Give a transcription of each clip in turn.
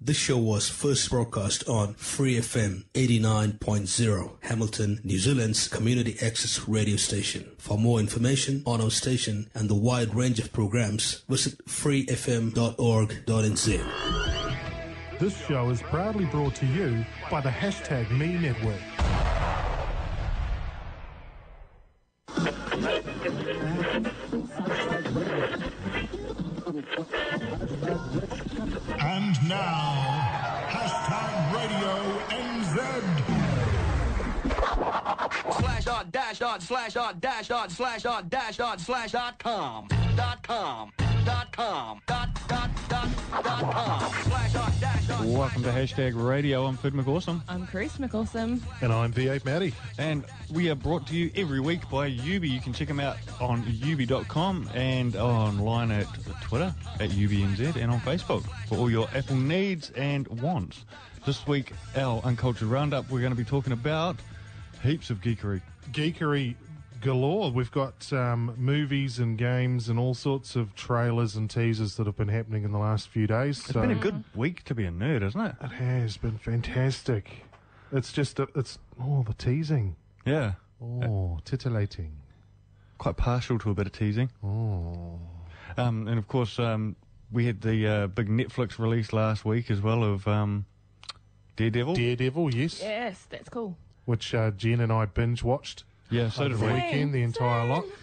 This show was first broadcast on Free FM 89.0, Hamilton, New Zealand's community access radio station. For more information on our station and the wide range of programs, visit freefm.org.nz. This show is proudly brought to you by the hashtag Me Network. Dot dash dot slash dot dash dot slash dot dash dot slash dot com dot com dot com dot dot dot dot com slash dot dash dot Welcome to Hashtag Radio. I'm Phid McAwesome. I'm Chris Mickelson. And I'm V8 Matty. And we are brought to you every week by Yoobee. You can check them out on yoobee.com and online at Twitter at UBNZ and on Facebook for all your Apple needs and wants. This week, our Uncultured Roundup, we're going to be talking about heaps of geekery. Geekery galore. We've got um, movies and games and all sorts of trailers and teasers that have been happening in the last few days. It's been a good week to be a nerd, hasn't it? It has been fantastic. It's just, a, it's, oh, the teasing. Yeah. Oh, titillating. Quite partial to a bit of teasing. Oh. Um, and of course, um, we had the uh, big Netflix release last week as well of um, Daredevil. Daredevil, yes. Yes, that's cool. Which uh, Jen and I binge watched yeah, so over did the we. weekend, the entire lot.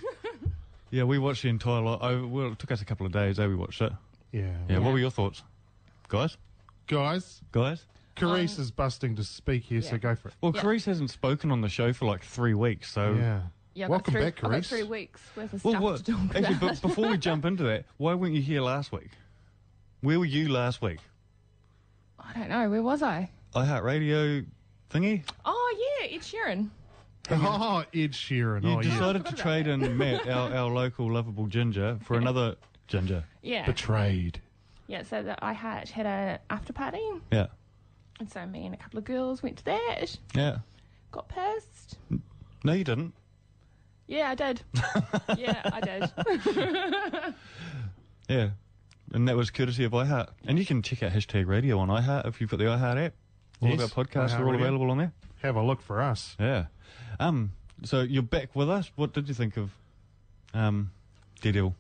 Yeah, we watched the entire lot. Oh, well, it took us a couple of days. Eh, we watched it. Yeah. Yeah, Yeah. what were your thoughts, guys? Guys, Guys? Charis is busting to speak here, so yeah. go for it. Well, Yeah. Charis hasn't spoken on the show for like three weeks, so. Yeah. Yeah, I've Welcome three, back, I've got Charis. three weeks worth of Well, stuff what? to talk Actually, about. but before we jump into that, why weren't you here last week? Where were you last week? I don't know. Where was I? iHeartRadio thingy? Oh yeah, Ed Sheeran. Oh, Ed Sheeran. You oh, yeah. decided to trade in Matt, our, our local lovable ginger, for another ginger. Yeah. Betrayed. yeah. So that I had had a after party, Yeah. and so me and a couple of girls went to that. Yeah. Got pissed. No, you didn't. Yeah, I did. yeah, I did. Yeah. And that was courtesy of iHeart. And you can check out hashtag radio on iHeart if you've got the iHeart app. All Yes, of our podcasts are all iHeartRadio. available on there. Have a look for us. Yeah. Um. So you're back with us. What did you think of um, Daredevil?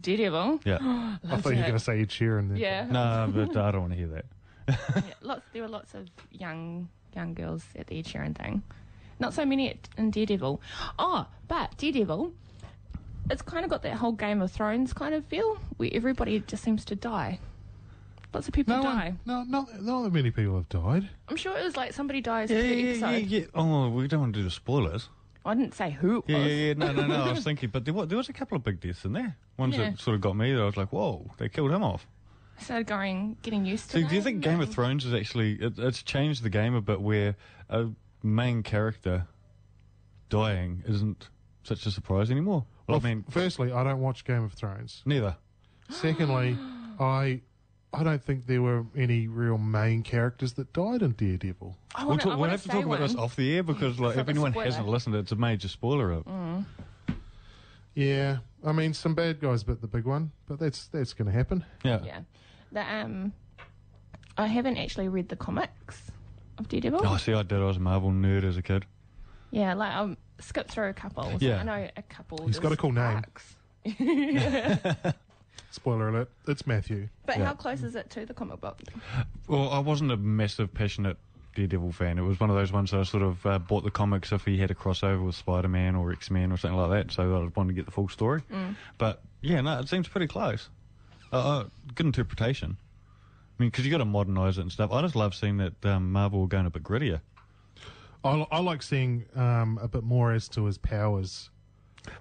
Daredevil. Yeah. I thought you were going to say Ed Sheeran then. Yeah. no, but I don't want to hear that. yeah. Lots. There were lots of young young girls at the Ed Sheeran thing. Not so many at, in Daredevil. Oh, but Daredevil. It's kind of got that whole Game of Thrones kind of feel where everybody just seems to die. Lots of people No, die. one, no, not, not that many people have died. I'm sure it was like somebody dies Yeah, per yeah, episode. yeah, yeah. Oh, we don't want to do the spoilers. I didn't say who it Yeah, was. yeah, yeah. No, no, no. I was thinking, but there was, there was a couple of big deaths in there. Ones Yeah. that sort of got me. That I was like, whoa, they killed him off. I started going, getting used to So do you think Game of Thrones is actually it, it's changed the game a bit, where a main character dying isn't such a surprise anymore? Well, Well, I mean, f- firstly, I don't watch Game of Thrones. neither. Secondly, I I don't think there were any real main characters that died in Daredevil. I We'll, wanna, talk, I we'll have to say talk about this off the air because, like, if anyone spoiler. hasn't listened, it's a major spoiler. Up. Yeah, I mean some bad guys, but the big one. But that's that's going to happen. Yeah. Yeah. The, um, I haven't actually read the comics of Daredevil. Oh, see, I did. I was a Marvel nerd as a kid. Yeah, like um, skipped through a couple. So Yeah. I know a couple. He's got a There's cool name. arcs. Spoiler alert: it's Matthew. But Yeah. how close is it to the comic book? Well, I wasn't a massive, passionate Daredevil fan. It was one of those ones that I sort of uh, bought the comics if he had a crossover with Spider Man or X Men or something like that. So I wanted to get the full story. But yeah, no, it seems pretty close. Uh, uh, good interpretation. I mean, because you got to modernise it and stuff. I just love seeing that um, Marvel going a bit grittier. I, I like seeing um, a bit more as to his powers.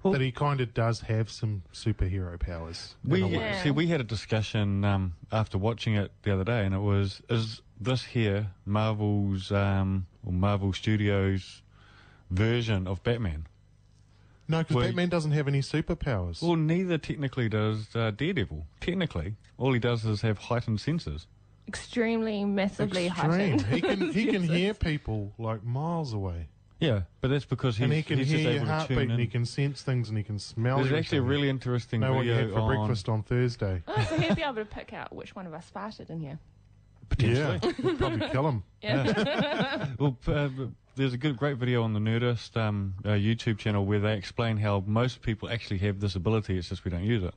Well- that he kind of does have some superhero powers. We. Yeah. see we had a discussion um, after watching it the other day, and it was is this here Marvel's um, or Marvel Studios version of Batman? no, because well, Batman doesn't have any superpowers. Well, neither technically does uh, Daredevil. Technically, all he does is have heightened senses. Extremely, massively Extreme. heightened. He can he can hear people like miles away, Yeah, but that's because he's, and he can he's hear your able to heartbeat, and he can sense things, and he can smell. There's actually a really interesting know what you video had for on breakfast on Thursday. Oh, so he'll be able to pick out which one of us farted in here. Yeah, it'd probably kill him. Well, uh, there's a good, great video on the Nerdist um, uh, YouTube channel where they explain how most people actually have this ability. It's just we don't use it.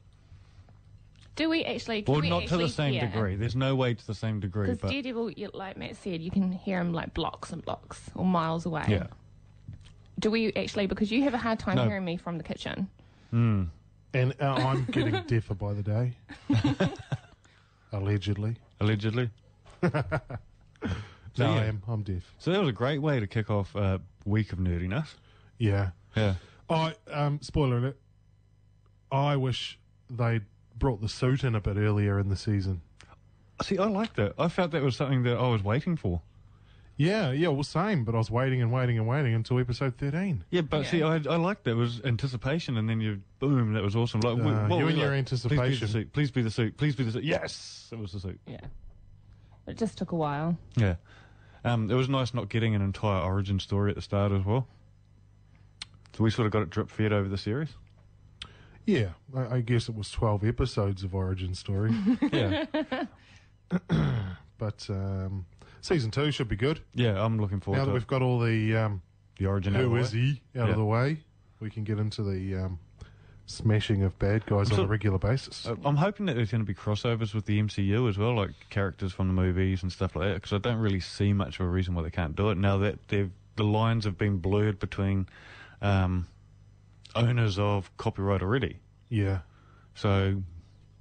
Do we actually? Can Well, we not to the same hear? degree. There's no way to the same degree. Because Daredevil, like Matt said, you can hear him like blocks and blocks or miles away. yeah, Do we actually? Because you have a hard time No. hearing me from the kitchen. And uh, I'm getting deafer by the day. Allegedly. allegedly. No, I yeah. am. I'm deaf. So that was a great way to kick off a week of nerdiness. Yeah. Yeah. I um spoiler alert. I wish they'd brought the suit in a bit earlier in the season. See, I liked it. I felt that was something that I was waiting for. Yeah, yeah, well, same. But I was waiting and waiting and waiting until episode thirteen. Yeah, but see, I, I liked it. It was anticipation, and then you boom, that was awesome. Like, Uh, what you were and your like? anticipation. Please be the suit. Please be the suit. Please be the suit. Yes, it was the suit. Yeah. It just took a while. Yeah, um, it was nice not getting an entire origin story at the start as well. So we sort of got it drip fed over the series. Yeah, I, I guess it was twelve episodes of origin story, Yeah, but um, season two should be good. yeah, I'm looking forward now that to we've it. got all the um, the origin. out of the way. he out Yeah. of the way, we can get into the um, smashing of bad guys on a regular basis. Uh, I'm hoping that there's going to be crossovers with the MCU as well, like characters from the movies and stuff like that. Because I don't really see much of a reason why they can't do it now that they've the lines have been blurred between um, owners of copyright already. yeah, So,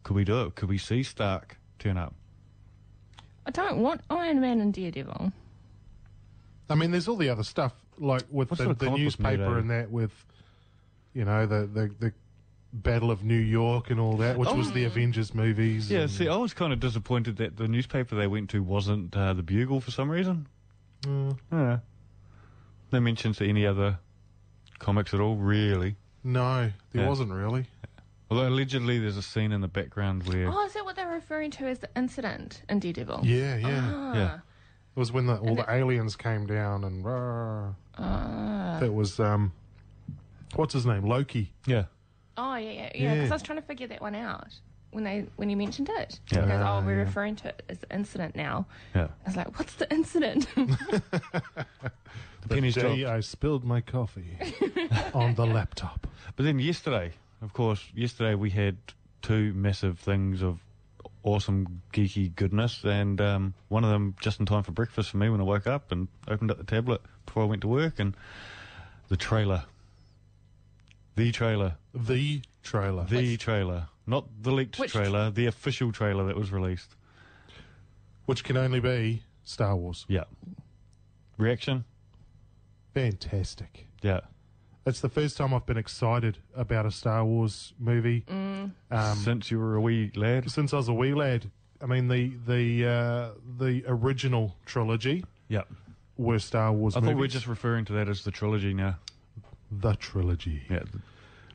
could we do it? Could we see Stark turn up? I don't want Iron Man and Daredevil. I mean, there's all the other stuff like with What the, sort of the newspaper and that with, you know, the, the the Battle of New York and all that, which was the Avengers movies. Yeah, and- see, I was kind of disappointed that the newspaper they went to wasn't uh, the Bugle for some reason. Mm. Yeah. No mentions to any other comics at all, really. no, there Yeah. wasn't really. Although allegedly there's a scene in the background where. Oh, is that what they're referring to as the incident in Daredevil? Yeah, yeah. Ah. Yeah. It was when the, all And the aliens came down and. rah. Ah. That was um, what's his name? Loki. Yeah. Oh, yeah, yeah, yeah. Yeah. Because I was trying to figure that one out when they when you mentioned it. Yeah. He goes, Ah, oh, we're yeah. referring to it as the incident now. Yeah. I was like, what's the incident? The pennies the dropped. day I spilled my coffee on the laptop. But then yesterday, of course, yesterday we had two massive things of awesome geeky goodness, and um, one of them just in time for breakfast for me when I woke up and opened up the tablet before I went to work, and the trailer, the trailer, The trailer. the trailer, not the leaked Which- trailer, the official trailer that was released. which can only be Star Wars. Yeah. Reaction? Fantastic. Yeah. It's the first time I've been excited about a Star Wars movie um, Since you were a wee lad. since I was a wee lad. I mean, the the uh, the original trilogy Yep. were Star Wars I thought movies. we are just referring to that as the trilogy now. the trilogy. Yeah.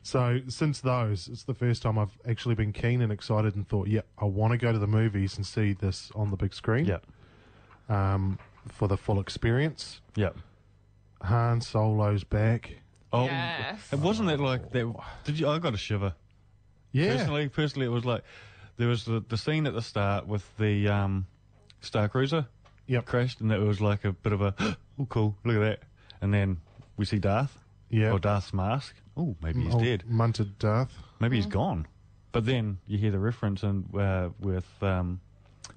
So since those, it's the first time I've actually been keen and excited and thought, yeah, I want to go to the movies and see this on the big screen Yeah. um, for the full experience. Yeah. Han Solo's back. Oh, Yes. it wasn't that like that. Did you? I got a shiver. Yeah, Personally, personally, it was like there was the, the scene at the start with the um, Star Cruiser Yep. crashed, and it was like a bit of a oh cool, look at that. And then we see Darth, yeah. or Darth's mask. Oh, maybe he's Oh, dead. Munted Darth. Maybe he's gone. But then you hear the reference and uh, with um,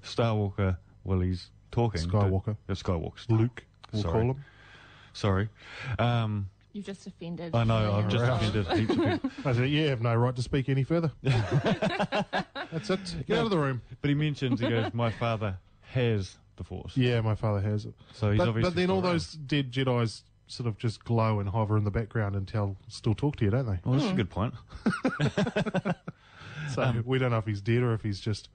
Starwalker while he's talking. to- Skywalker. Uh, Skywalker. Luke, we'll Sorry. call him. Sorry. Um, You've just offended. I know. I've just millions offended heaps of people. I said, you have no right to speak any further. That's it. Get out of the room. But he mentions, he goes, my father has the Force. Yeah, my father has it. So he's But, obviously but then all around. those dead Jedi's sort of just glow and hover in the background and tell, still talk to you, don't they? Well, that's a good point. So Um, we don't know if he's dead or if he's just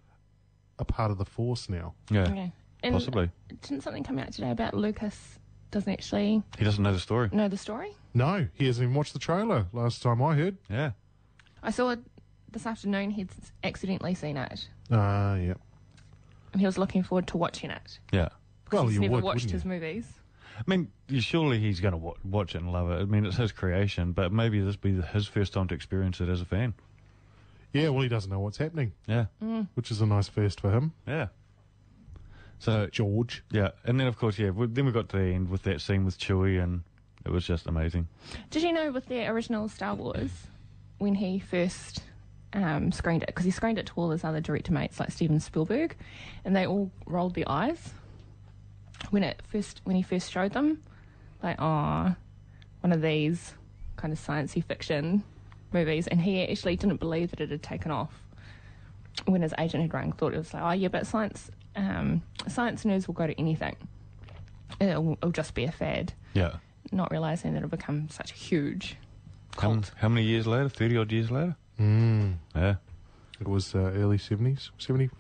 a part of the Force now. Yeah, Okay. And possibly. Didn't something come out today about Lucas doesn't actually He doesn't know the story. know the story? No, he hasn't even watched the trailer. Last time I heard. Yeah. I saw it this afternoon. He'd accidentally seen it, Ah, yeah. and he was looking forward to watching it. Yeah. Well, he's you never would, watched wouldn't his you? movies. I mean, you- surely he's going to wa- watch it and love it. I mean, it's his creation, but maybe this be his first time to experience it as a fan. Yeah, well, he doesn't know what's happening, Yeah. which is a nice first for him. Yeah. So George. yeah, and then of course yeah, we, then we got to the end with that scene with Chewie, and it was just amazing. Did you know with the original Star Wars, when he first um, screened it, because he screened it to all his other director mates like Steven Spielberg, and they all rolled their eyes when it first when he first showed them, like oh, one of these kind of sciencey fiction movies, and he actually didn't believe that it had taken off. When his agent had rang, thought it was like oh yeah, but science um, science nerds will go to anything. It'll, it'll just be a fad Yeah. not realizing that it'll become such a huge How, cult. how many years later? Thirty odd years later. Mm. Yeah. It was uh, early 70s. 70.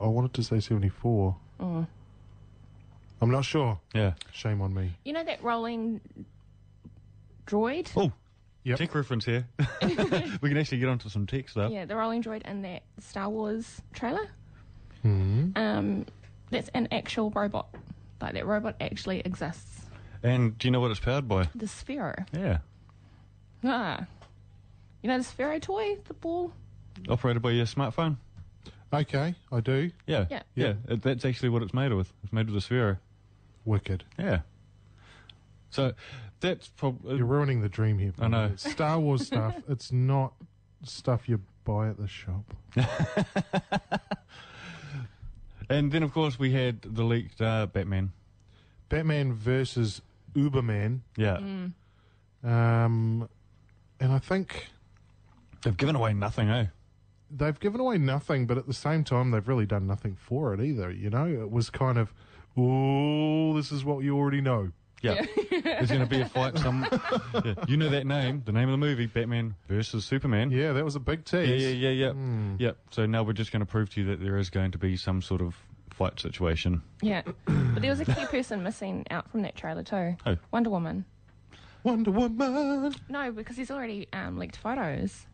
I wanted to say 74. Mm. I'm not sure. Yeah. Shame on me. You know that rolling droid? Oh. Yep. Tech reference here. we can actually get onto some tech stuff. Yeah, the rolling droid in that Star Wars trailer. Hmm. Um, that's an actual robot. Like that robot actually exists. And do you know what it's powered by? The Sphero. Yeah. Ah. You know the Sphero toy? The ball? Operated by your smartphone. Okay, I do. Yeah. Yeah. Yeah. It, that's actually what it's made with. It's made with a sphere. Wicked. Yeah. So that's probably. You're ruining the dream here. I know. It's Star Wars stuff. It's not stuff you buy at the shop. And then, of course, we had the leaked uh, Batman. Batman versus Uberman. Yeah. Um, and I think They've given away nothing, eh? they've given away nothing, but at the same time, they've really done nothing for it either. You know, it was kind of, oh, this is what you already know. Yeah. There's going to be a fight. Some. yeah. You know that name, the name of the movie, Batman versus Superman. Yeah, that was a big Yeah, tease. yeah, yeah, yeah. Yeah. So now we're just going to prove to you that there is going to be some sort of fight situation. Yeah. but there was a key person missing out from that trailer too. Who? Wonder Woman. Wonder Woman. No, because he's already um, leaked photos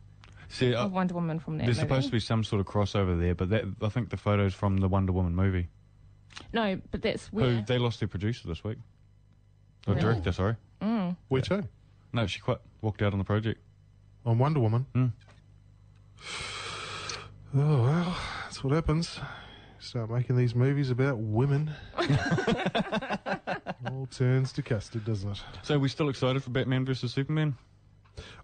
See, uh, of Wonder Woman from that there's movie. supposed to be some sort of crossover there, but that I think the photos from the Wonder Woman movie. No, but that's Who they lost their producer this week. Or Really? director, sorry. Where to? No, she quit. Walked out on the project. On Wonder Woman. Hmm. Oh well, that's what happens. Start making these movies about women. All turns to custard, doesn't it? So are we still excited for Batman versus Superman?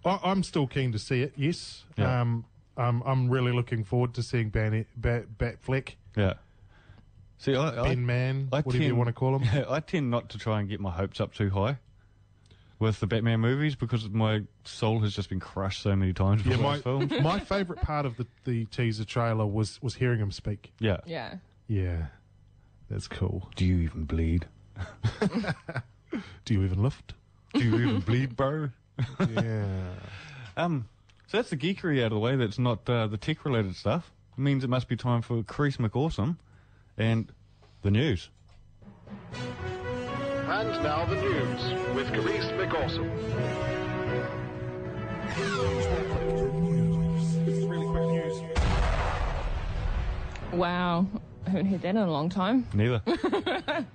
I, I'm still keen to see it. Yes. Yeah. Um, um, I'm really looking forward to seeing Ban, Bat, Batfleck, Yeah. See, I, I, Ben Man, I whatever you tend- want to call him. I tend not to try and get my hopes up too high with the Batman movies because my soul has just been crushed so many times by Yeah, those my films. my favourite part of the, the teaser trailer was was hearing him speak. Yeah. yeah. Yeah, that's cool. Do you even bleed? Do you even lift? Do you even bleed, bro? Yeah. Um, so that's the geekery out of the way. That's not uh, the tech-related stuff. It means it must be time for Charis McAwesome and the news. And now the news with Charis McAwesome. Wow. I haven't heard that in a long time. Neither.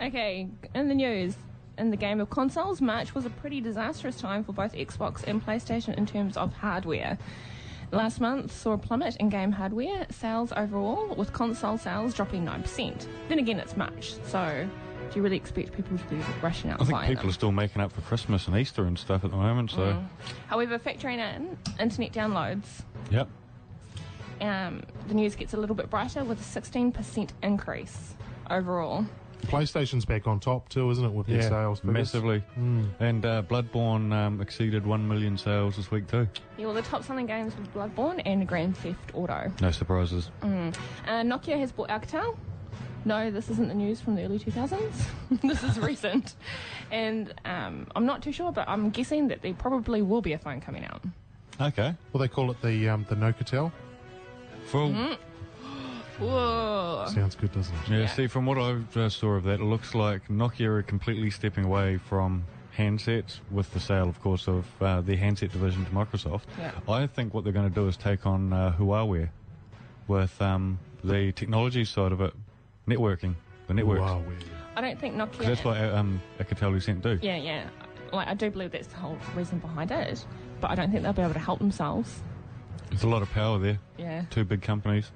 Okay, in the news, in the game of consoles, March was a pretty disastrous time for both Xbox and PlayStation in terms of hardware. Last month saw a plummet in game hardware sales overall, with console sales dropping 9%. Then again, it's March, so do you really expect people to be rushing out I think people them? are still making up for Christmas and Easter and stuff at the moment. So, However, factoring in internet downloads, yep. um, the news gets a little bit brighter with a 16% increase overall. PlayStation's back on top too, isn't it, with their Yeah, sales figures? massively. And uh, Bloodborne um, exceeded 1 million sales this week too. Yeah, well, the top selling games were Bloodborne and Grand Theft Auto. No surprises. Uh, Nokia has bought Alcatel. No, this isn't the news from the early 2000s. this is recent. And um, I'm not too sure, but I'm guessing that there probably will be a phone coming out. Okay. Well, they call it the um, the Nokitel. For Whoa. Sounds good, doesn't it? yeah, Yeah. see, from what I uh, saw of that, it looks like Nokia are completely stepping away from handsets, with the sale, of course, of uh, their handset division to Microsoft. Yeah. I think what they're going to do is take on uh, Huawei with um, the technology side of it, networking, the networks. Huawei. I don't think Nokia. that's what uh, um, Alcatel-Lucent do. Yeah, yeah. Like, I do believe that's the whole reason behind it. But I don't think they'll be able to help themselves. There's a lot of power there. Yeah. Two big companies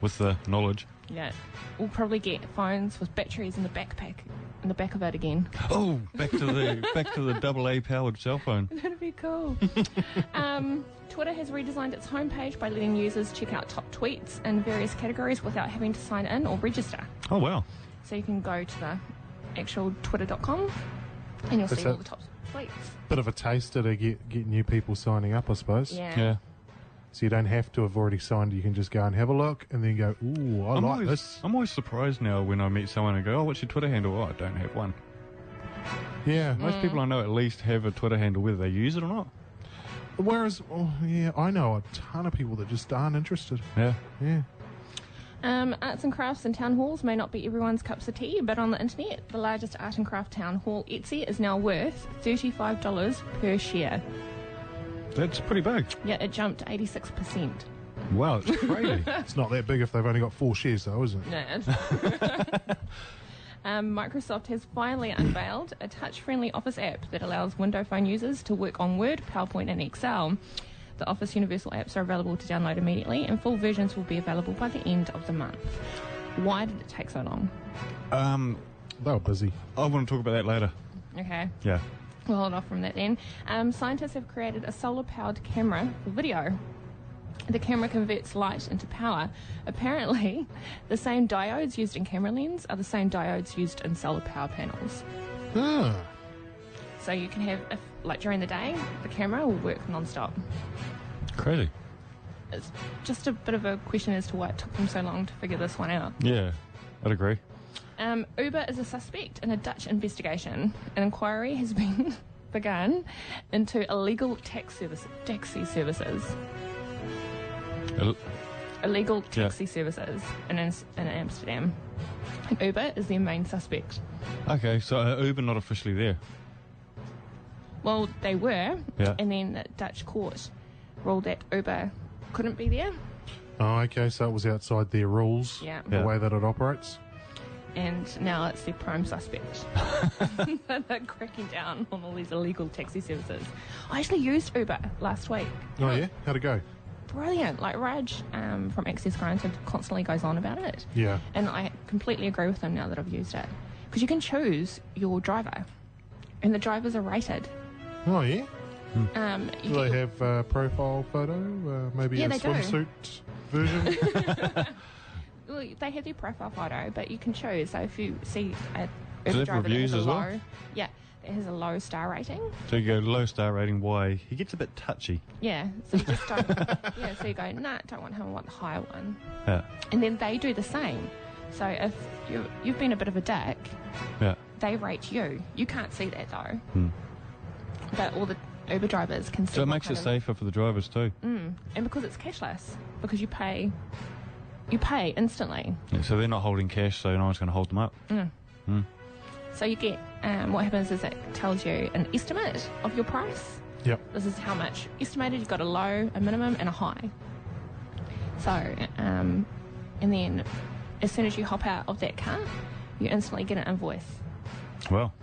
with the knowledge. Yeah. We'll probably get phones with batteries in the backpack, in the back of it again. Oh, back to the back to the double A powered cell phone. That'd be cool. um, Twitter has redesigned its homepage by letting users check out top tweets in various categories without having to sign in or register. Oh wow. So you can go to the actual twitter.com and you'll That's see all the top tweets. Bit of a taster to get get new people signing up, I suppose. Yeah. Yeah. So you don't have to have already signed. You can just go and have a look, and then go, "Ooh, I I'm like always, this." I'm always surprised now when I meet someone and go, "Oh, what's your Twitter handle?" Oh, I don't have one. Yeah. Most people I know at least have a Twitter handle, whether they use it or not. Whereas, oh, yeah, I know a ton of people that just aren't interested. Yeah. Yeah. Um, arts and crafts and town halls may not be everyone's cups of tea, but on the internet, the largest art and craft town hall, Etsy, is now worth $35 per share. That's pretty big. Yeah, it jumped 86%. Wow, it's crazy. It's not that big if they've only got four shares, though, is it? um, Microsoft has finally unveiled a touch-friendly Office app that allows Windows Phone users to work on Word, PowerPoint, and Excel. The Office Universal apps are available to download immediately, and full versions will be available by the end of the month. Why did it take so long? um, They were busy. I want to talk about that later. Okay, Yeah. We'll hold off from that then. Um, scientists have created a solar-powered camera for video. The camera converts light into power. Apparently, the same diodes used in camera lens are the same diodes used in solar power panels. Ah, So you can have, if, like during the day, the camera will work non-stop. Crazy. It's just a bit of a question as to why it took them so long to figure this one out. Yeah, I'd agree. Um, Uber is a suspect in a Dutch investigation. An inquiry has been begun into illegal tax service, taxi services. El- Illegal taxi services in, in Amsterdam. And Uber is their main suspect. Okay, so uh, Uber not officially there. Well, they were, Yeah. and then the Dutch court ruled that Uber couldn't be there. oh, okay, so it was outside their rules, Yeah. the Yeah. way that it operates. And now it's the prime suspect. They're cracking down on all these illegal taxi services. I actually used Uber last week. Oh, yeah? How'd it go? Brilliant. Like Raj um, from Access Granted constantly goes on about it. Yeah. And I completely agree with him now that I've used it. Because you can choose your driver, and the drivers are rated. Oh, yeah? Um, Do they have uh, profile photo? Uh, maybe Yeah, a they do. swimsuit version? well, they have their profile photo, but you can choose. So if you see a Uber driver that has a as well? low, yeah, that has a low star rating, So you go low star rating. Why? He gets a bit touchy. Yeah, so you just don't. yeah, so you go, nah, don't want him. I want the higher one, Yeah. and then they do the same. So if you you've been a bit of a dick, Yeah. they rate you. You can't see that though. Hmm. But all the Uber drivers can see. So it what makes it kind of- safer for the drivers too. Mm, and because it's cashless, because you pay, you pay instantly. Yeah, so they're not holding cash, so no one's going to hold them up. So you get um, what happens is it tells you an estimate of your price. yep. This is how much estimated. You've got a low, a minimum, and a high. So, um, and then as soon as you hop out of that car, you instantly get an invoice, Well,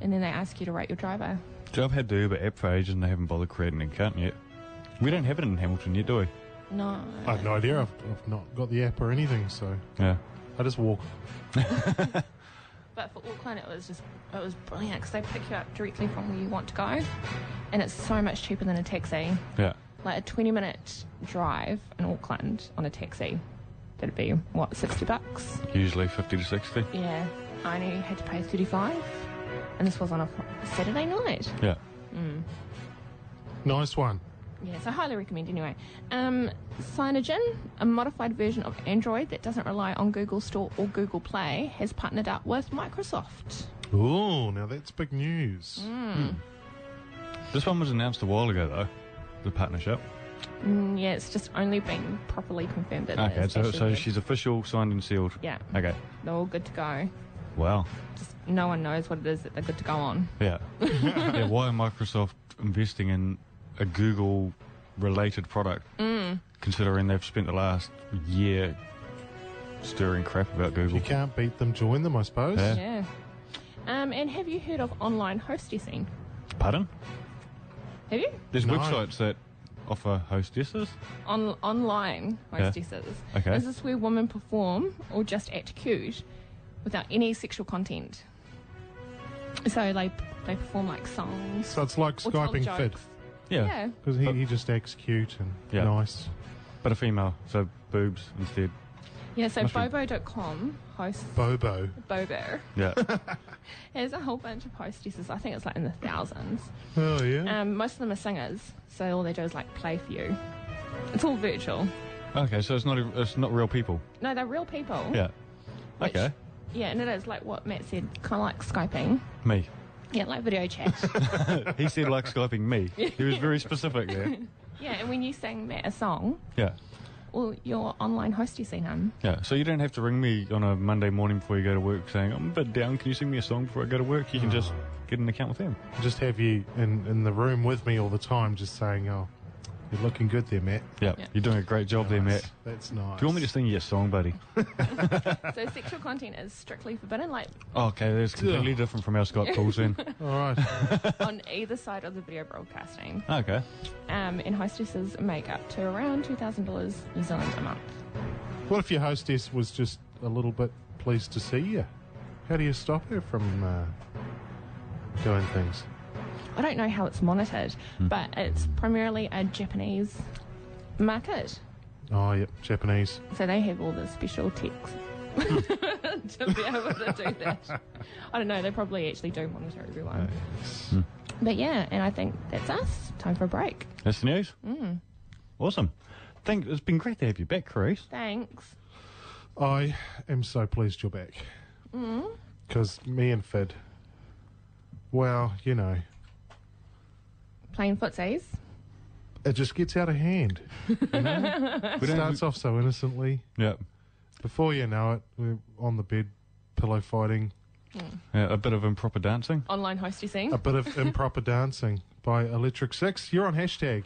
and then they ask you to rate your driver. so I've had the Uber app for ages and they haven't bothered creating an account yet. We don't have it in Hamilton yet, do we? No, I have no idea. I've, I've not got the app or anything, so Yeah. I just walk. but for Auckland, it was just it was brilliant because they pick you up directly from where you want to go, and it's so much cheaper than a taxi. Yeah. Like a twenty-minute drive in Auckland on a taxi, that'd be what sixty bucks. Usually 50 to 60. Yeah, I only had to pay 35 and this was on a fr- Saturday night. Yeah. Mm. Nice one. Yeah, so I highly recommend anyway. Um, Cyanogen, a modified version of Android that doesn't rely on Google Store or Google Play, has partnered up with Microsoft. Oh, now that's big news. This one was announced a while ago, though, the partnership. Mm, yeah, it's just only been properly confirmed that Okay, so, so she's official, signed and sealed. Yeah, Okay. they're all good to go. Wow. Just no one knows what it is that they're good to go on. Yeah. yeah. Why are Microsoft investing in a Google related product? Mm. Considering they've spent the last year stirring crap about If Google. you can't beat them, join them, I suppose. Yeah. Yeah. Um, and have you heard of online hostessing? Pardon? Have you? There's No. websites that offer hostesses? On online Yeah. hostesses. Okay. This is where women perform or just act cute without any sexual content. So they they perform like songs. So it's like Skyping Phid. Jokes. Yeah. Yeah. Because he, he just acts cute and Yeah. nice. But a female, so boobs instead. Yeah, so Must be- Bobo.com hosts Bobo. Bobo. Yeah. There's a whole bunch of hostesses. I think it's like in the thousands. Oh, yeah. Um, most of them are singers, so all they do is like play for you. It's all virtual. okay, so it's not a, it's not real people. No, they're real people. Yeah. Which- Okay. Yeah, and it is like what Matt said, kind of like Skyping. Me. Yeah, like video chat. He said like skyping me. He was very specific there. yeah, and when you sang Matt a song, Yeah. well, you're online hostessing him. Yeah. So you don't have to ring me on a Monday morning before you go to work saying I'm a bit down. Can you sing me a song before I go to work? You can hmm. just get an account with them. just have you in, in the room with me all the time, just saying, oh, you're looking good there, Matt. Yeah. Yeah. You're doing a great job there, Matt. That's nice. Do you want me to sing you a song, buddy? So sexual content is strictly forbidden, like Oh, okay, that's completely different from our Scott calls then. All right. on either side of the video broadcasting. Okay. Um, and hostesses make up to around two thousand dollars New Zealand a month. what if your hostess was just a little bit pleased to see you? How do you stop her from uh, doing things? I don't know how it's monitored, hmm. but it's primarily a Japanese market. Oh, yep, Japanese. So they have all the special techs to be able to do that. I don't know, they probably actually do monitor everyone. Hmm. But yeah, and I think that's us. Time for a break. That's the news. Mm. Awesome. Thank. It's been great to have you back, Charis. Thanks. I am so pleased you're back. Hmm. Because me and Phid, well, you know, Playing footsies. it just gets out of hand. You know? We Starts off so innocently. Yeah. Before you know it, we're on the bed, pillow fighting, yeah. A bit of improper dancing. Online hostessing. a bit of improper dancing by Electric Six. You're on hashtag.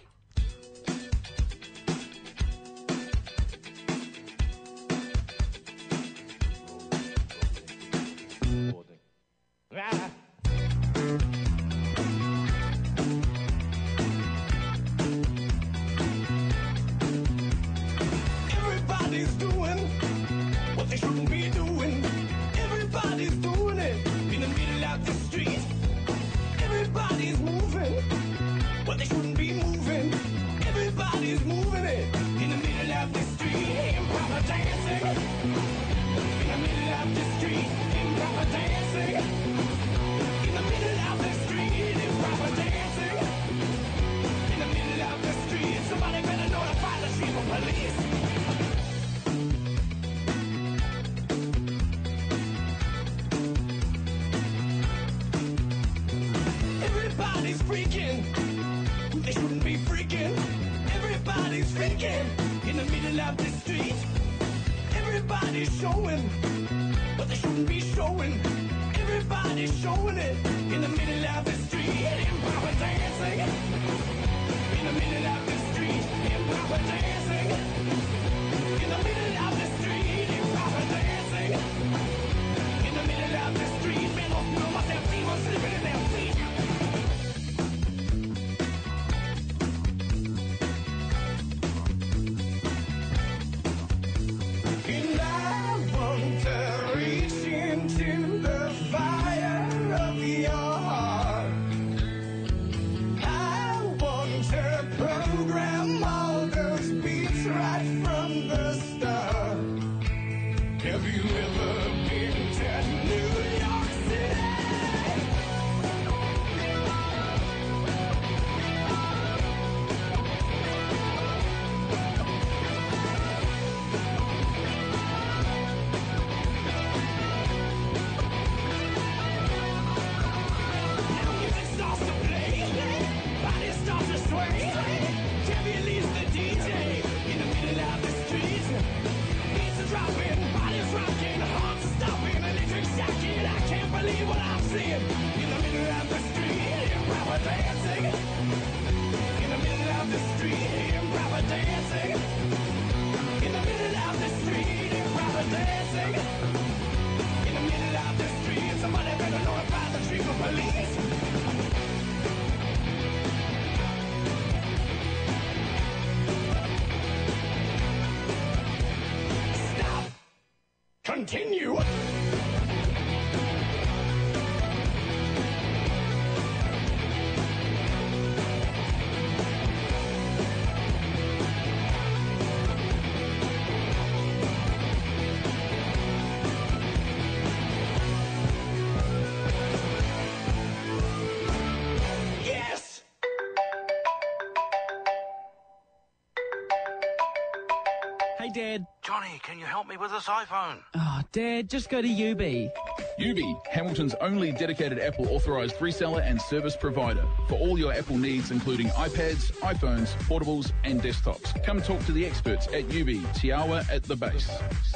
Johnny, can you help me with this iPhone? Oh, Dad, just go to Yoobee. Yoobee, Hamilton's only dedicated Apple authorized reseller and service provider for all your Apple needs, including iPads, iPhones, portables, and desktops. Come talk to the experts at Yoobee, Tiawa at the base.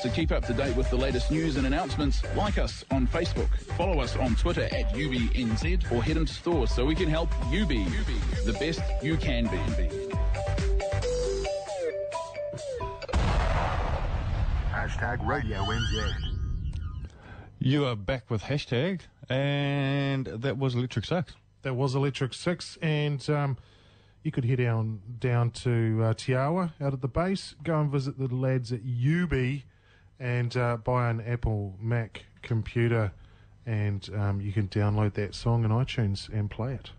To keep up to date with the latest news and announcements, like us on Facebook, follow us on Twitter at UBNZ, or head into stores so we can help you be the best you can be. Hashtag Radio NZ. You are back with hashtag, and that was Electric Six. That was Electric Six, and um, you could head down down to uh, Te Awa out at the base, go and visit the lads at Yoobee, and uh, buy an Apple Mac computer, and um, you can download that song in iTunes and play it.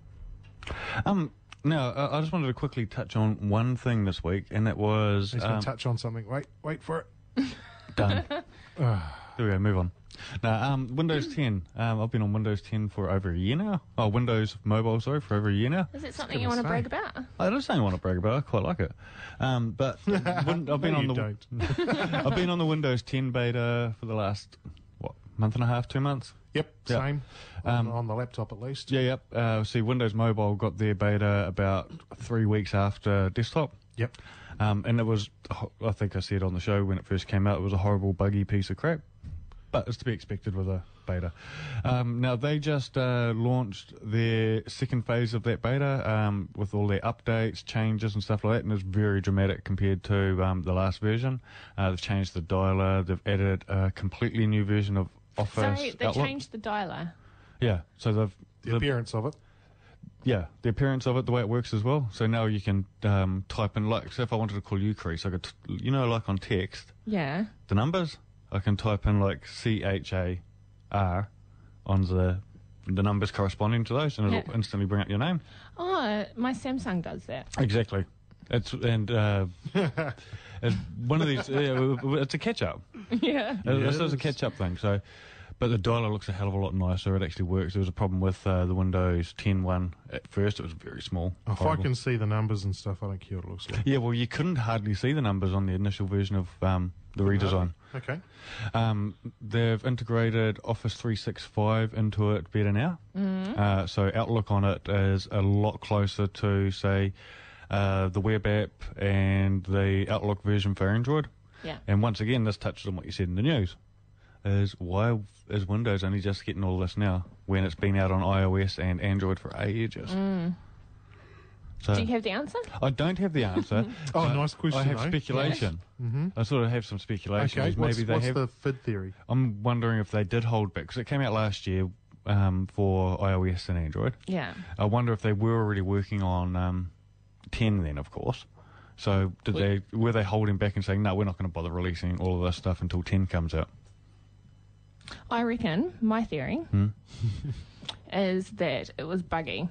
Um, now, I I just wanted to quickly touch on one thing this week, and that was He's going um, to touch on something. Wait, wait for it. done. there we go. Move on. Now, um, Windows 10. Um, I've been on Windows 10 for over a year now. Oh, Windows Mobile, sorry, for over a year now. Is it something you want to brag about? I don't say I want to brag about. it. I quite like it. Um, but win- I've been No, on you the don't. I've been on the Windows 10 beta for the last what month and a half, two months. Yep, Yeah. same. Um, on, on the laptop at least. Yeah, yep. Uh, see, Windows Mobile got their beta about three weeks after desktop. Yep. Um, and it was, I think I said on the show when it first came out, it was a horrible, buggy piece of crap. But it's to be expected with a beta. Um, now, they just uh, launched their second phase of that beta um, with all their updates, changes, and stuff like that, and it's very dramatic compared to um, the last version. Uh, they've changed the dialer, they've added a completely new version of Office. Sorry, they Outlook. changed the dialer. Yeah, so they've. The appearance of it. Yeah, the appearance of it, the way it works as well. So now you can um, type in, like, so if I wanted to call you Crease, I could, t- you know, like on text, Yeah. the numbers, I can type in like C H A R on the the numbers corresponding to those, and it'll Yeah. instantly bring up your name. Oh, my Samsung does that. Exactly. It's and uh, it's one of these. Yeah, it's a catch up. yeah. This is a catch up thing. So, but the dialer looks a hell of a lot nicer. It actually works. There was a problem with uh, the Windows 10 one at first. It was very small. If I can see the numbers and stuff, I don't care what it looks like. Yeah, well, you couldn't hardly see the numbers on the initial version of um, the redesign. Okay. Um, they've integrated Office 365 into it better now. Mm. Uh, so Outlook on it is a lot closer to, say, uh, the web app and the Outlook version for Android. Yeah. And once again, this touches on what you said in the news. Is why is Windows only just getting all this now when it's been out on iOS and Android for ages? Mm. So Do you have the answer? I don't have the answer. Oh, nice question, I have though. speculation. Mhm. I sort of have some speculation. Okay, what's, maybe they what's have. the Phid theory? I'm wondering if they did hold back because it came out last year um, for iOS and Android. Yeah. I wonder if they were already working on um, 10 then, of course. So did they were they holding back and saying no, we're not going to bother releasing all of this stuff until 10 comes out? I reckon my theory Hmm? is that it was buggy,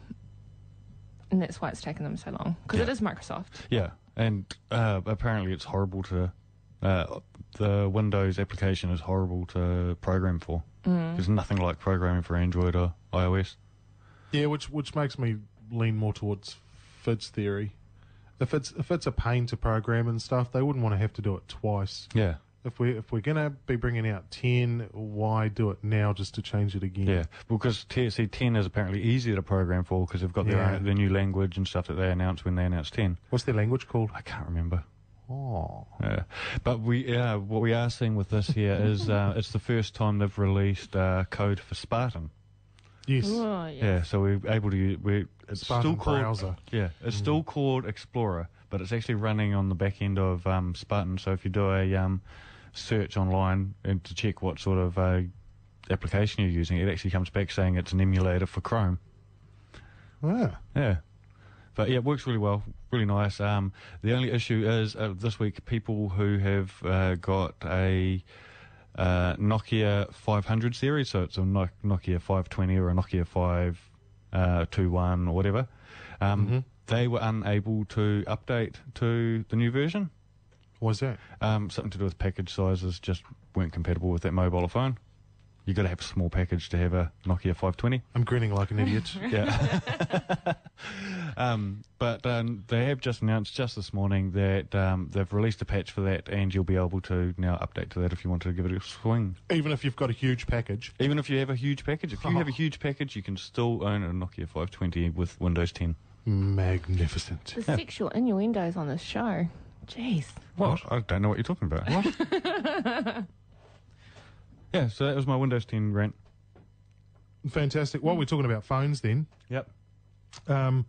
and that's why it's taken them so long. Because it is Microsoft. Yeah, and uh, apparently it's horrible to. Uh, the Windows application is horrible to program for. Mm. There's nothing like programming for Android or iOS. Yeah, which which makes me lean more towards Phid's theory. If it's if it's a pain to program and stuff, they wouldn't want to have to do it twice. Yeah. If we if we're gonna be bringing out ten, why do it now just to change it again? Yeah, because TSC 10 is apparently easier to program for because they've got their Yeah. own, their new language and stuff that they announced when they announced 10. What's their language called? I can't remember. Oh. Yeah, but we yeah, what we are seeing with this here is uh, it's the first time they've released uh, code for Spartan. Yes. Oh, yes. Yeah, so we're able to use we it's Spartan still called browser. yeah, it's still called Explorer, but it's actually running on the back end of um, Spartan. So if you do a um, search online and to check what sort of uh, application you're using, it actually comes back saying it's an emulator for Chrome. Ah. Yeah. But yeah, it works really well, really nice. Um, the only issue is uh, this week, people who have uh, got a uh, Nokia 500 series, so it's a No- Nokia 520 or a Nokia 521 or whatever, um, they were unable to update to the new version. Why's that? Um, something to do with package sizes just weren't compatible with that mobile phone. You've got to have a small package to have a Nokia 520. I'm grinning like an idiot. Yeah. um, but um, they have just announced just this morning that um, they've released a patch for that, and you'll be able to now update to that if you want to give it a swing. Even if you've got a huge package. Even if you have a huge package, if you have a huge package, you can still own a Nokia 520 with Windows 10. Magnificent. The sexual innuendos on this show. Jeez. What? I don't know what you're talking about. What? yeah, so that was my Windows 10 rant. Fantastic. While we're talking about phones, then. Yep. Um,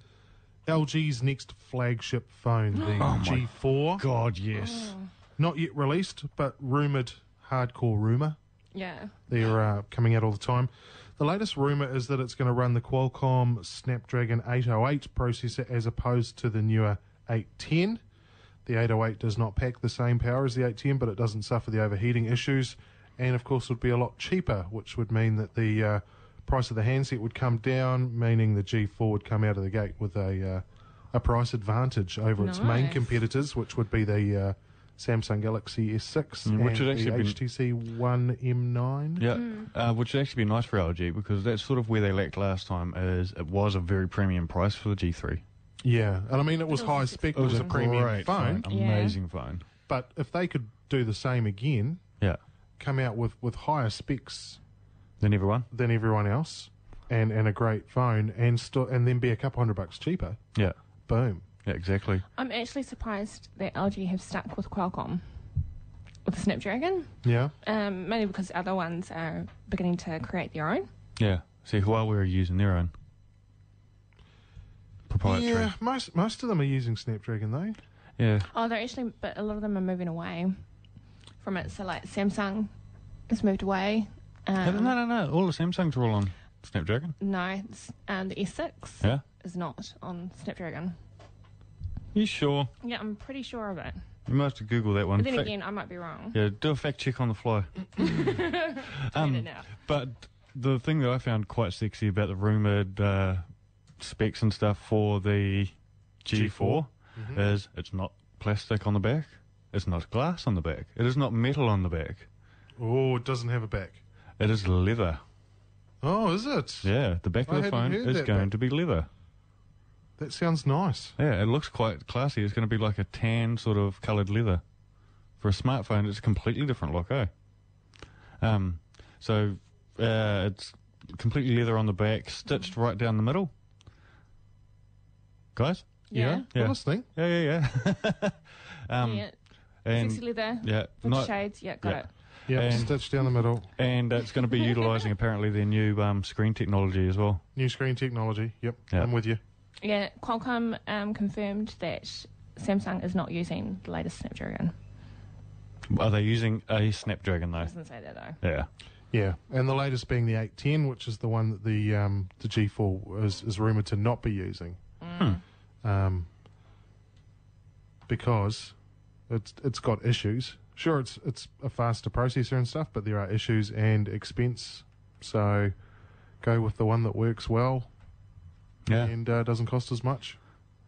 LG's next flagship phone, the Oh G4. God, yes. Not yet released, but rumoured, hardcore rumour. Yeah. They're uh, coming out all the time. The latest rumour is that it's going to run the Qualcomm Snapdragon 808 processor as opposed to the newer 810. The 808 does not pack the same power as the 810, but it doesn't suffer the overheating issues. And of course, would be a lot cheaper, which would mean that the uh, price of the handset would come down, meaning the G4 would come out of the gate with a uh, a price advantage over its main competitors, which would be the uh, Samsung Galaxy S6 Mm, which and would the actually be- HTC One M9. Yeah, Hmm. uh, which would actually be nice for LG because that's sort of where they lacked last time. Is it was a very premium price for the G3. Yeah, and I mean it was It high a spec, it was a premium Great phone, Yeah. amazing phone. but if they could do the same again, Yeah, come out with, with higher specs than everyone. than everyone else, and, and a great phone, and still and then be a couple hundred bucks cheaper, Yeah, boom. yeah, exactly. I'm actually surprised that LG have stuck with Qualcomm with the Snapdragon, Yeah, um, mainly because other ones are beginning to create their own. Yeah. See, Huawei are using their own proprietary. yeah. Most most of them are using Snapdragon though. Yeah. Oh, they're actually, but a lot of them are moving away from it. So, like Samsung has moved away. no, Um, no, no. All the Samsungs are all on Snapdragon. no, it's, um, the S6 Yeah. is not on Snapdragon. You sure? Yeah, I'm pretty sure of it. You must have Google that one. But then Fact- again, I might be wrong. yeah, do a fact check on the fly. Um, Turn it out. But the thing that I found quite sexy about the rumored uh, specs and stuff for the G4, is it's not plastic on the back, it's not glass on the back, it is not metal on the back, Oh, it doesn't have a back. it is leather. Oh, is it? Yeah, the back I of the phone is that going bit. to be leather. That sounds nice. Yeah, it looks quite classy. It's going to be like a tan sort of coloured leather. For a smartphone, it's a completely different look, eh? Um, so uh, it's completely leather on the back, stitched right down the middle. Guys? Yeah. We're Yeah. listening. Yeah, yeah, yeah. um, yeah. and Sexy leather. yeah, With not- shades. Yeah, got yeah. it. Yeah, And- stitched down the middle. and it's going to be utilising apparently their new um, screen technology as well. New screen technology. Yep, Yeah. I'm with you. Yeah, Qualcomm um, confirmed that Samsung is not using the latest Snapdragon. Are they using a Snapdragon though? Doesn't say that though. Yeah. Yeah, and the latest being the 810, which is the one that the um, the G4 is, is rumored to not be using, um, because it's it's got issues. Sure, it's it's a faster processor and stuff, but there are issues and expense. So go with the one that works well Yeah. and uh, doesn't cost as much.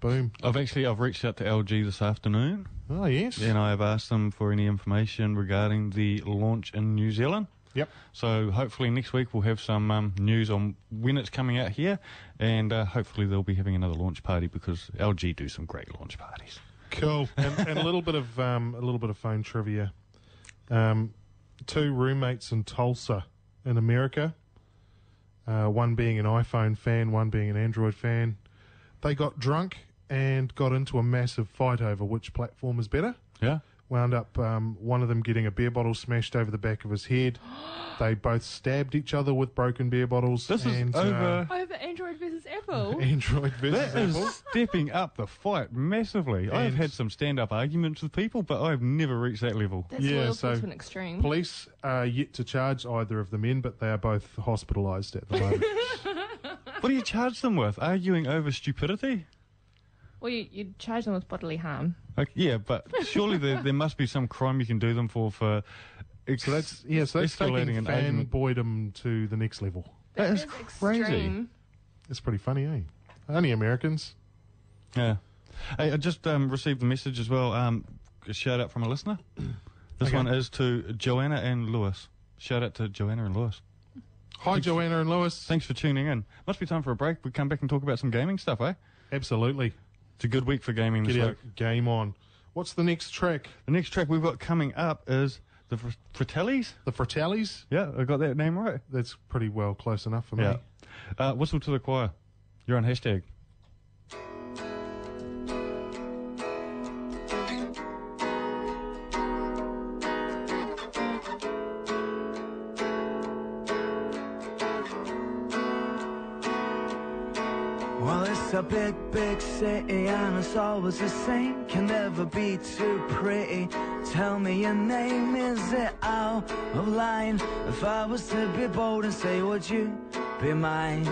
Boom. I've actually I've reached out to LG this afternoon. Oh yes. And I have asked them for any information regarding the launch in New Zealand. Yep. So hopefully next week we'll have some um, news on when it's coming out here, and uh, hopefully they'll be having another launch party because LG do some great launch parties. Cool. and, and a little bit of um, a little bit of phone trivia. Um, two roommates in Tulsa, in America. Uh, one being an iPhone fan, one being an Android fan. They got drunk and got into a massive fight over which platform is better. Yeah. Wound up um, one of them getting a beer bottle smashed over the back of his head. they both stabbed each other with broken beer bottles. This is and, over. Over Android versus Apple. Uh, Android versus That Apple. is stepping up the fight massively. I've had some stand-up arguments with people, but I've never reached that level. That's Yeah, loyalty so to an extreme. Police are yet to charge either of the men, but they are both hospitalised at the moment. What do you charge them with? Arguing over stupidity? Well, you, you'd charge them with bodily harm. Like, yeah, but surely there, there must be some crime you can do them for for. Ex- so that's yeah, so that's escalating taking an argument. fanboydom to the next level. That is crazy. extreme. It's pretty funny, eh? Only Americans. Yeah. Hey, I just um, received a message as well. Um, a shout out from a listener. This Okay. one is to Joanna and Lewis. Shout out to Joanna and Lewis. Hi, Joanna and Lewis. Thanks for tuning in. Must be time for a break. We come back and talk about some gaming stuff, eh? Absolutely. It's a good week for gaming Get this our week. game on. What's the next track? The next track we've got coming up is the Fr- Fratellis. The Fratellis? Yeah, I got that name right. That's pretty well close enough for me. Yeah. Uh, whistle to the choir. You're on hashtag. It's a big, big city and it's always the same. Can never be too pretty. Tell me your name, is it out of line? If I was to be bold and say, would you be mine?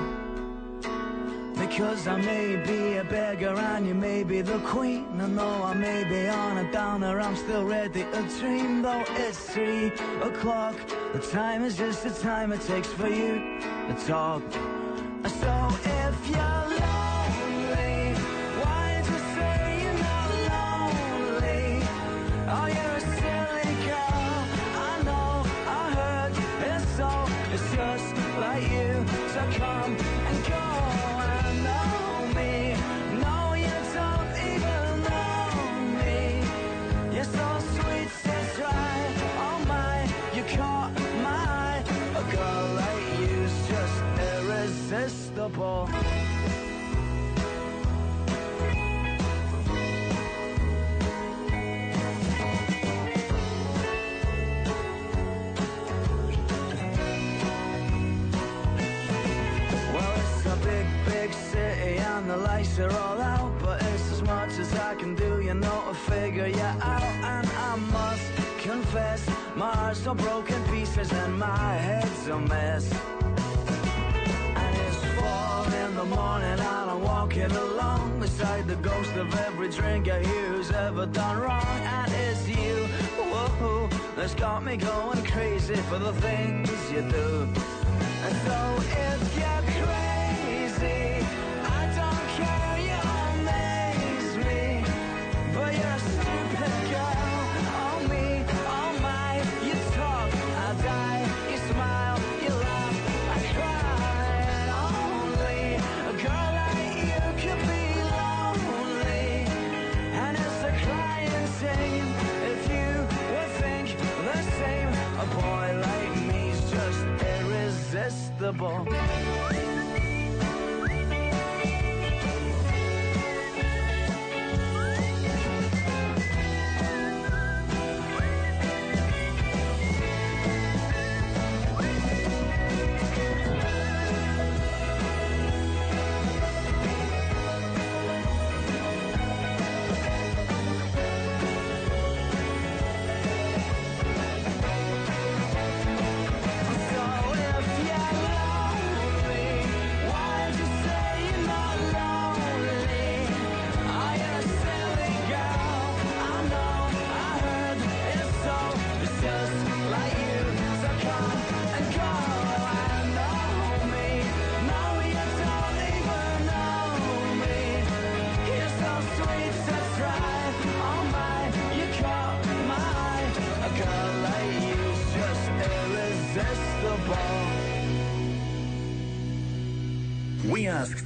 Because I may be a beggar and you may be the queen. And though I may be on a downer, I'm still ready to dream. Though it's three o'clock, the time is just the time it takes for you to talk. So if lights are all out. But it's as much as I can do, you know, I figure you out. And I must confess, my heart's all broken pieces and my head's a mess. And it's four in the morning and I'm walking along beside the ghost of every drinker here who's ever done wrong. And it's you, whoa, that's got me going crazy for the things you do. And so if you're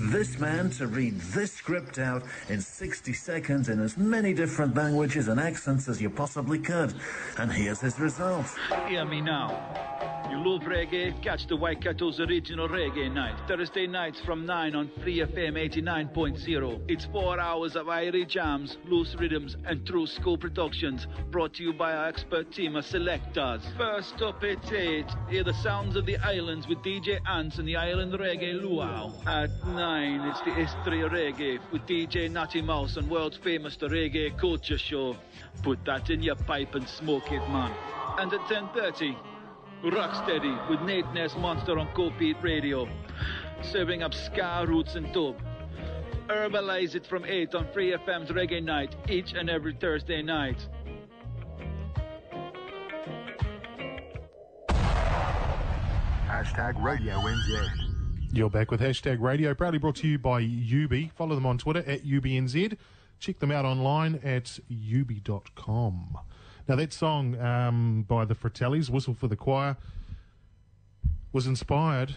this man to read this script out in 60 seconds in as many different languages and accents as you possibly could. And here's his result. Hear me now. Reggae? Catch the Kettle's original reggae night. Thursday nights from 9 on Free FM 89.0. It's four hours of Irish jams, loose rhythms, and true school productions. Brought to you by our expert team of selectors. First up at 8, hear the sounds of the islands with DJ Ants and the Island Reggae Luau. At 9, it's the history of reggae with DJ Natty Mouse and world's famous The Reggae Culture Show. Put that in your pipe and smoke it, man. And at 10.30, Rocksteady with Nate Ness Monster on Copeat Radio. Serving up ska roots and dub. Herbalize it from 8 on Free FM's Reggae Night each and every Thursday night. Hashtag Radio NZ. You're back with hashtag radio, proudly brought to you by Yoobee. Follow them on Twitter at UBNZ. Check them out online at yoobee.com. Now, that song um, by the Fratellis, Whistle for the Choir, was inspired.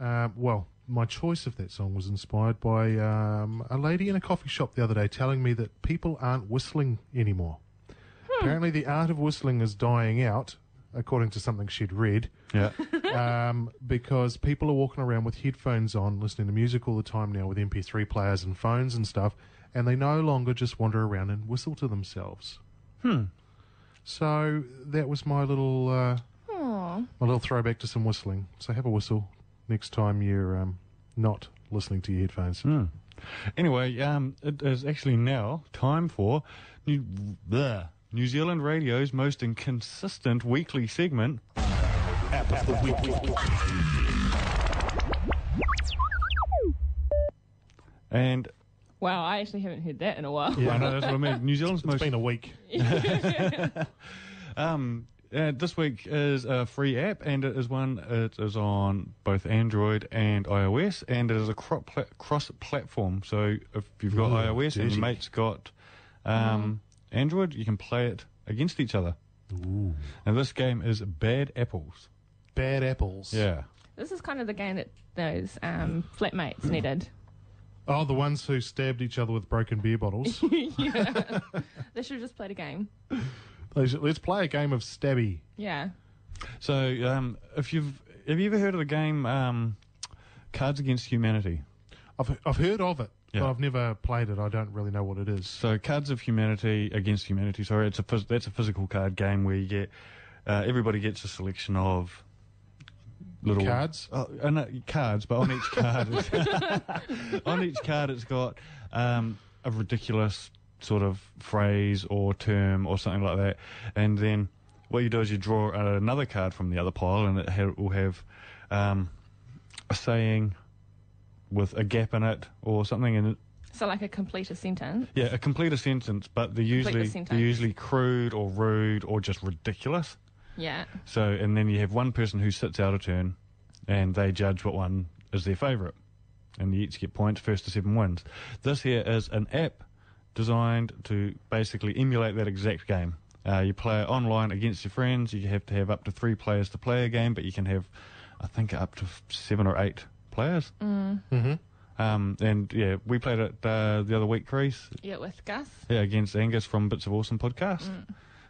Uh, well, my choice of that song was inspired by um, a lady in a coffee shop the other day telling me that people aren't whistling anymore. Apparently, the art of whistling is dying out, according to something she'd read. Yeah. um, because people are walking around with headphones on, listening to music all the time now with MP3 players and phones and stuff, and they no longer just wander around and whistle to themselves. Hmm. So that was my little uh, my little throwback to some whistling. So have a whistle next time you're um, not listening to your headphones. Hmm. Anyway, um, it is actually now time for New, bleh, New Zealand Radio's most inconsistent weekly segment. App of the week. And Wow, I actually haven't heard that in a while. Yeah, I know that's what I mean. New Zealand's most. It's been a week. um, uh, this week is a free app, and it is one. It is on both Android and iOS, and it is a cro- pla- cross-platform. So if you've got Ooh, iOS and your mate's got um, Android, you can play it against each other. Ooh. And this game is Bad Apples. Bad apples. Yeah. This is kind of the game that those um, flatmates needed. Oh, the ones who stabbed each other with broken beer bottles. yeah. they should have just played a game. They should- Let's play a game of stabby. Yeah. So um, if you've have you ever heard of the game um, Cards Against Humanity? I've I've heard of it, Yeah. but I've never played it. I don't really know what it is. So Cards of Humanity Against Humanity. Sorry, it's a phys- that's a physical card game where you get uh, everybody gets a selection of little Cards? Oh, uh, cards, but on each card, it's- on each card, it's got um, a ridiculous sort of phrase or term or something like that, and then what you do is you draw another card from the other pile, and it ha- will have um, a saying with a gap in it or something, and it, So like a complete a sentence. yeah, a complete a sentence, but they're usually they're usually crude or rude or just ridiculous. Yeah. So, and then you have one person who sits out a turn, and they judge what one is their favourite, and you each get points. First to seven wins. This here is an app designed to basically emulate that exact game. Uh, you play it online against your friends. You have to have up to three players to play a game, but you can have, I think, up to seven or eight players. Mm. Mm-hmm. Um, and yeah, we played it uh, the other week, Chris. Yeah, with Gus. Yeah, against Angus from Bits of Awesome podcast.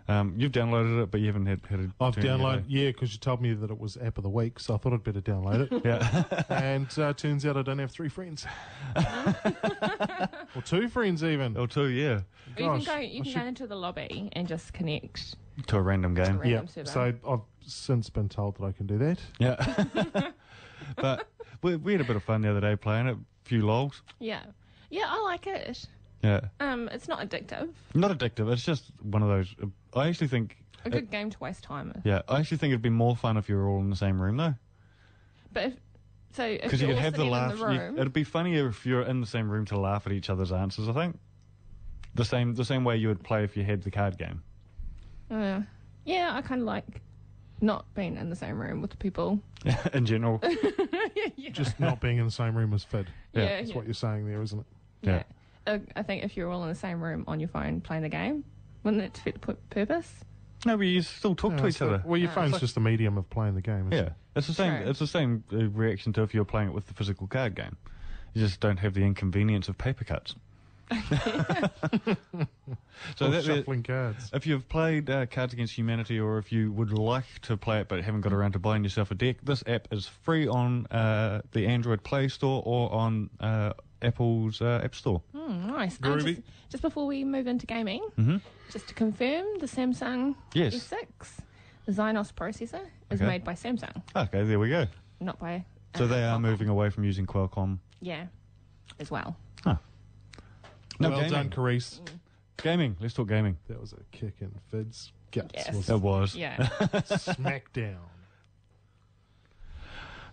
Um, you've downloaded it, but you haven't had, had a I've downloaded, yeah, because you told me that it was app of the week, so I thought I'd better download it. Yeah. and uh, turns out I don't have three friends, or two friends even. Or two, yeah. Or you Gosh, can go. I You can should- go into the lobby and just connect. To a random game. Random Yeah, server. so I've since been told that I can do that. Yeah. but we, we had a bit of fun the other day playing it. A few lols. Yeah. Yeah, I like it. Yeah. Um, it's not addictive. Not addictive. It's just one of those. I actually think. A good game to waste time with. Yeah, I actually think it'd be more fun if you were all in the same room though, But if so, because you you're could have the sitting laugh. the room, it'd be funnier if you're in the same room to laugh at each other's answers. I think. The same, the same way you would play if you had the card game. uh, yeah, I kind of like not being in the same room with the people. in general. Just not being in the same room as Fed. Yeah. That's Yeah. what you're saying there, isn't it? Yeah. Uh, I think if you're all in the same room on your phone playing the game, wouldn't it fit the purpose? No, but you still talk to Yeah, each so- other. Well, your Oh. phone's It's like- just a medium of playing the game. Isn't Yeah, It? it's the same. True. It's the same uh, reaction to if you're playing it with the physical card game. You just don't have the inconvenience of paper cuts. so Or that, that- shuffling cards. if you've played uh, Cards Against Humanity, or if you would like to play it but haven't got around to buying yourself a deck, this app is free on uh, the Android Play Store or on uh, Apple's uh, App Store. Hmm, nice. Um, just, just before we move into gaming, hmm just to confirm, the Samsung Yes. S6, the Exynos processor, is Okay. made by Samsung, Okay, there we go. not by. So uh, they are Qualcomm. moving away from using Qualcomm. Yeah, as well. No, well gaming. done, Charis. Gaming. Let's talk gaming. That was a kick in Phid's guts. Yes. wasn't It was. Yeah. Smackdown.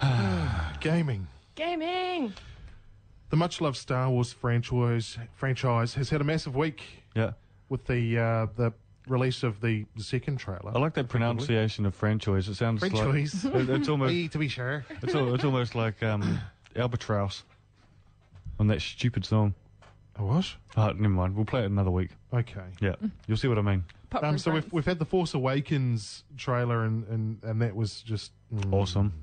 Gaming. gaming. The much loved Star Wars franchise franchise has had a massive week Yeah. with the uh, the release of the, the second trailer. I like that pronunciation of franchise. It sounds Franchise. like it- it's almost Hey, to be sure. it's, al- it's almost like um, Albatross on that stupid song. Oh, what? Oh, never mind. We'll play it another week. Okay. Yeah, you'll see what I mean. Pop Um, so we've reference. we've had the Force Awakens trailer and and, and that was just mm, Awesome.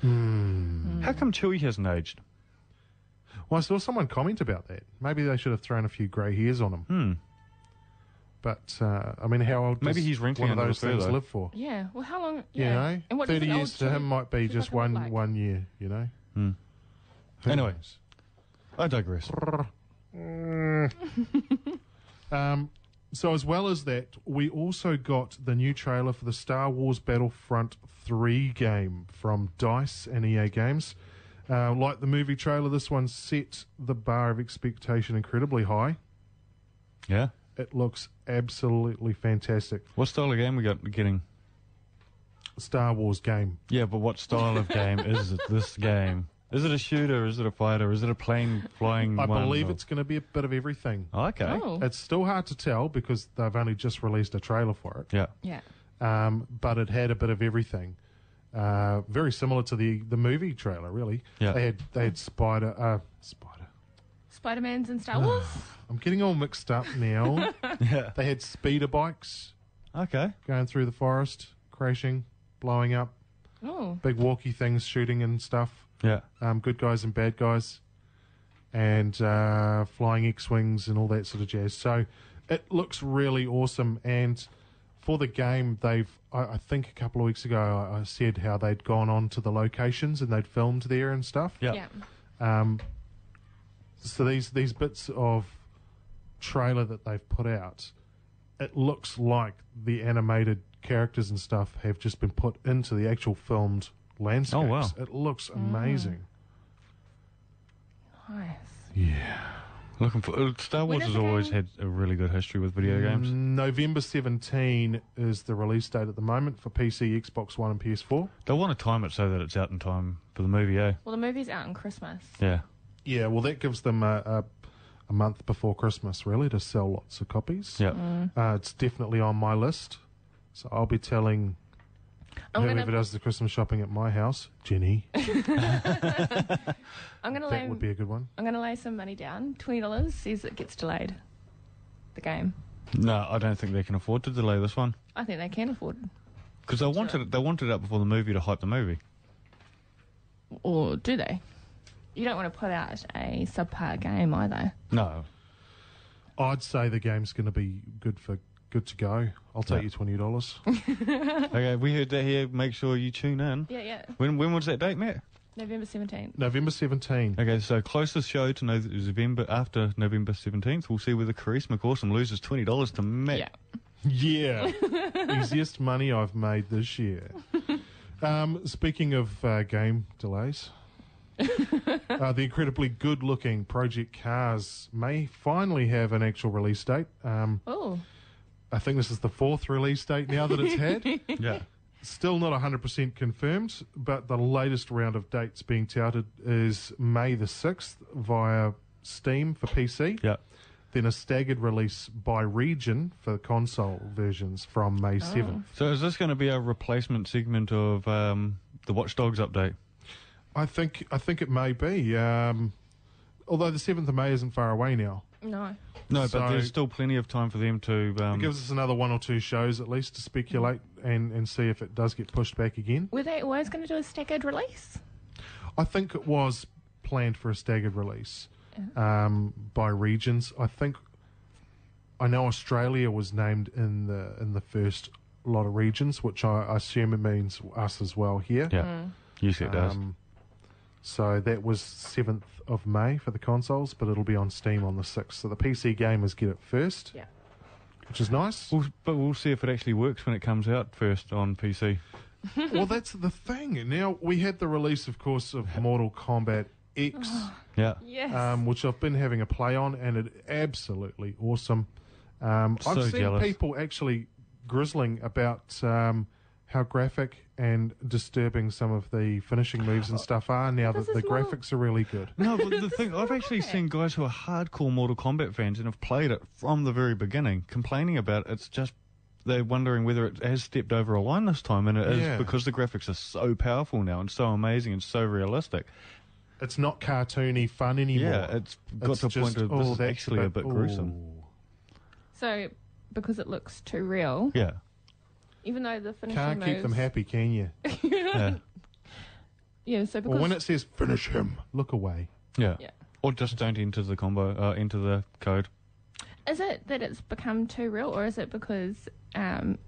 Hmm. How come Chewie hasn't aged? Well, I saw someone comment about that. Maybe they should have thrown a few grey hairs on him. Hmm. But uh, I mean, how old? Maybe does he's wrinkling one of those things though. live for. Yeah. Well, how long? You know, And what thirty years to him might be look just like? one one year. You know. Hmm. Who Anyway. knows? I digress. Um, so as well as that, we also got the new trailer for the Star Wars Battlefront 3 game from DICE and EA Games. Uh, like the movie trailer, this one set the bar of expectation incredibly high. Yeah. It looks absolutely fantastic. What style of game we got getting? Star Wars game. Yeah, but what style of game is it, this game? Is it a shooter? Is it a fighter? Is it a plane flying? I one, believe or- it's going to be a bit of everything. Okay. Oh. It's still hard to tell because they've only just released a trailer for it. Yeah. Yeah. um, but it had a bit of everything. Uh, very similar to the, the movie trailer, really. Yeah. They had they had Spider. Uh, Spider. Spider Man's and Star Wars. I'm getting all mixed up now. Yeah. they had speeder bikes Okay. going through the forest, crashing, blowing up, oh. big walkie things shooting and stuff. Yeah. Um, good guys and bad guys, and uh, flying X-wings and all that sort of jazz. So it looks really awesome. And for the game, they've I, I think a couple of weeks ago I, I said how they'd gone on to the locations and they'd filmed there and stuff. Yeah. Yeah. Um, so these these bits of trailer that they've put out, it looks like the animated characters and stuff have just been put into the actual filmed landscapes. Oh, wow. It looks amazing. Nice. Yeah. Looking for uh, Star Wars has always had a really good history with video games. November 17 is the release date at the moment for PC, Xbox One, and PS4. They want to time it so that it's out in time for the movie, eh? Well, the movie's out on Christmas. Yeah. Yeah, well, that gives them a, a, a month before Christmas, really, to sell lots of copies. Yeah. Mm. Uh, it's definitely on my list. So I'll be telling I'm whoever gonna, does the Christmas shopping at my house, Jenny. I'm gonna that lay, would be a good one. I'm gonna lay some money down. Twenty dollars says it gets delayed. The game. No, I don't think they can afford to delay this one I think they can afford. because they wanted it. They wanted it out before the movie to hype the movie. Or do they? You don't want to put out a subpar game either. No. I'd say the game's going to be good for good to go. I'll take Yeah. you twenty dollars. okay, we heard that here. Make sure you tune in. Yeah, yeah. When when was that date, Matt? November 17th. November 17. Okay, so closest show to Nov- November after November seventeenth. We'll see whether Charis McAwesome loses twenty dollars to Matt. Yeah. Yeah, easiest money I've made this year. Um, speaking of uh, game delays, uh, the incredibly good-looking Project Cars may finally have an actual release date. Um, Oh. I think this is the fourth release date now that it's had. Yeah. Still not 100% confirmed, but the latest round of dates being touted is May the 6th via Steam for PC. Yeah. Then a staggered release by region for console versions from May 7th. So is this going to be a replacement segment of um, the Watch Dogs update? I think I think it may be. Um, although the 7th of May isn't far away now. No. No, So- but there's still plenty of time for them to. Um, It gives us another one or two shows at least to speculate and, and see if it does get pushed back again. Were they always going to do a staggered release? I think it was planned for a staggered release um, by regions. I think I know Australia was named in the in the first lot of regions, which I, I assume it means us as well here. yeah. Usually it does. Um, so that was seventh of May for the consoles, but it'll be on Steam on the sixth. So the PC gamers get it first. Yeah. Which is nice. We'll, but we'll see if it actually works when it comes out first on PC. well, that's the thing. Now we had the release, of course, of Mortal Kombat X. Yeah. Yes. um, which I've been having a play on, and it absolutely awesome. Um, So I've seen jealous. people actually grizzling about um, how graphic and disturbing some of the finishing moves and stuff are now This that the graphics are really good. No, but the thing I've actually seen guys who are hardcore Mortal Kombat fans and have played it from the very beginning, complaining about it's just they're wondering whether it has stepped over a line this time, and it is Yeah. because the graphics are so powerful now and so amazing and so realistic. It's not cartoony fun anymore. Yeah, it's got It's to a just, point where this oh, is that's actually a bit gruesome. So, because it looks too real, Yeah, even though the finishing Can't keep them happy, can you? yeah. Yeah, so because Or when it says finish him, look away. Yeah. Yeah. Or just don't enter the combo, uh, enter the code. is it that it's become too real, or is it because um,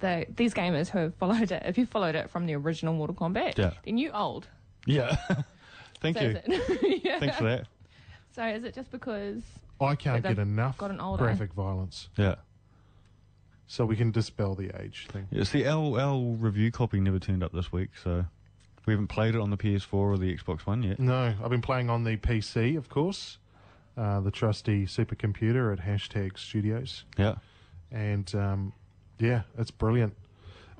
the these gamers who have followed it, if you followed it from the original Mortal Kombat, Yeah. then you old. Yeah. Thank So you. Yeah. Thanks for that. So is it just because? I can't get enough gotten older? graphic violence. Yeah. So we can dispel the age thing. Yeah, the our, our review copy never turned up this week, so we haven't played it on the PS4 or the Xbox One yet. No, I've been playing on the PC, of course, uh, the trusty supercomputer at Hashtag Studios. Yeah. And um, yeah, it's brilliant.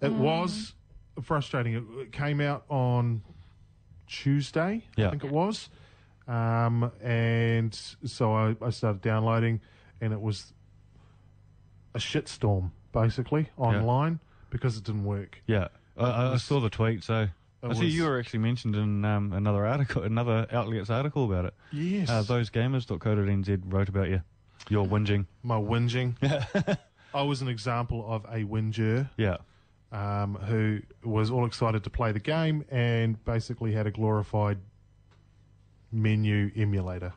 It was frustrating. It, it came out on Tuesday, Yeah. I think it was. Um, and so I, I started downloading, and it was a shitstorm, basically, online because it didn't work. Yeah. I, I, saw the tweet, so. I see was- you were actually mentioned in um, another article, another outlet's article about it. Yes. Uh, thosegamers.co.nz wrote about you. Your whinging. My whinging. I was an example of a whinger. Yeah. um, who was all excited to play the game and basically had a glorified menu emulator.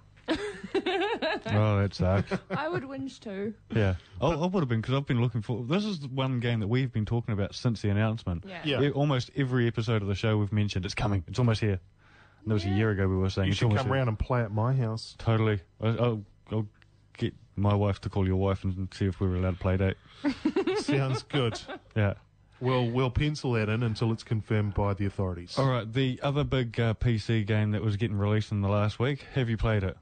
Oh, that sucks. I would whinge too. Yeah, I, I would have been because I've been looking for. This is the one game that we've been talking about since the announcement. Yeah. Yeah. E- almost every episode of the show we've mentioned it's coming. It's almost here. And that was a year ago. We were saying You it's should almost come here. round and play at my house. Totally. I, I'll, I'll get my wife to call your wife and see if we're allowed to play date. Sounds good. Yeah. Well, we'll pencil that in until it's confirmed by the authorities. All right. The other big uh, PC game that was getting released in the last week. Have you played it?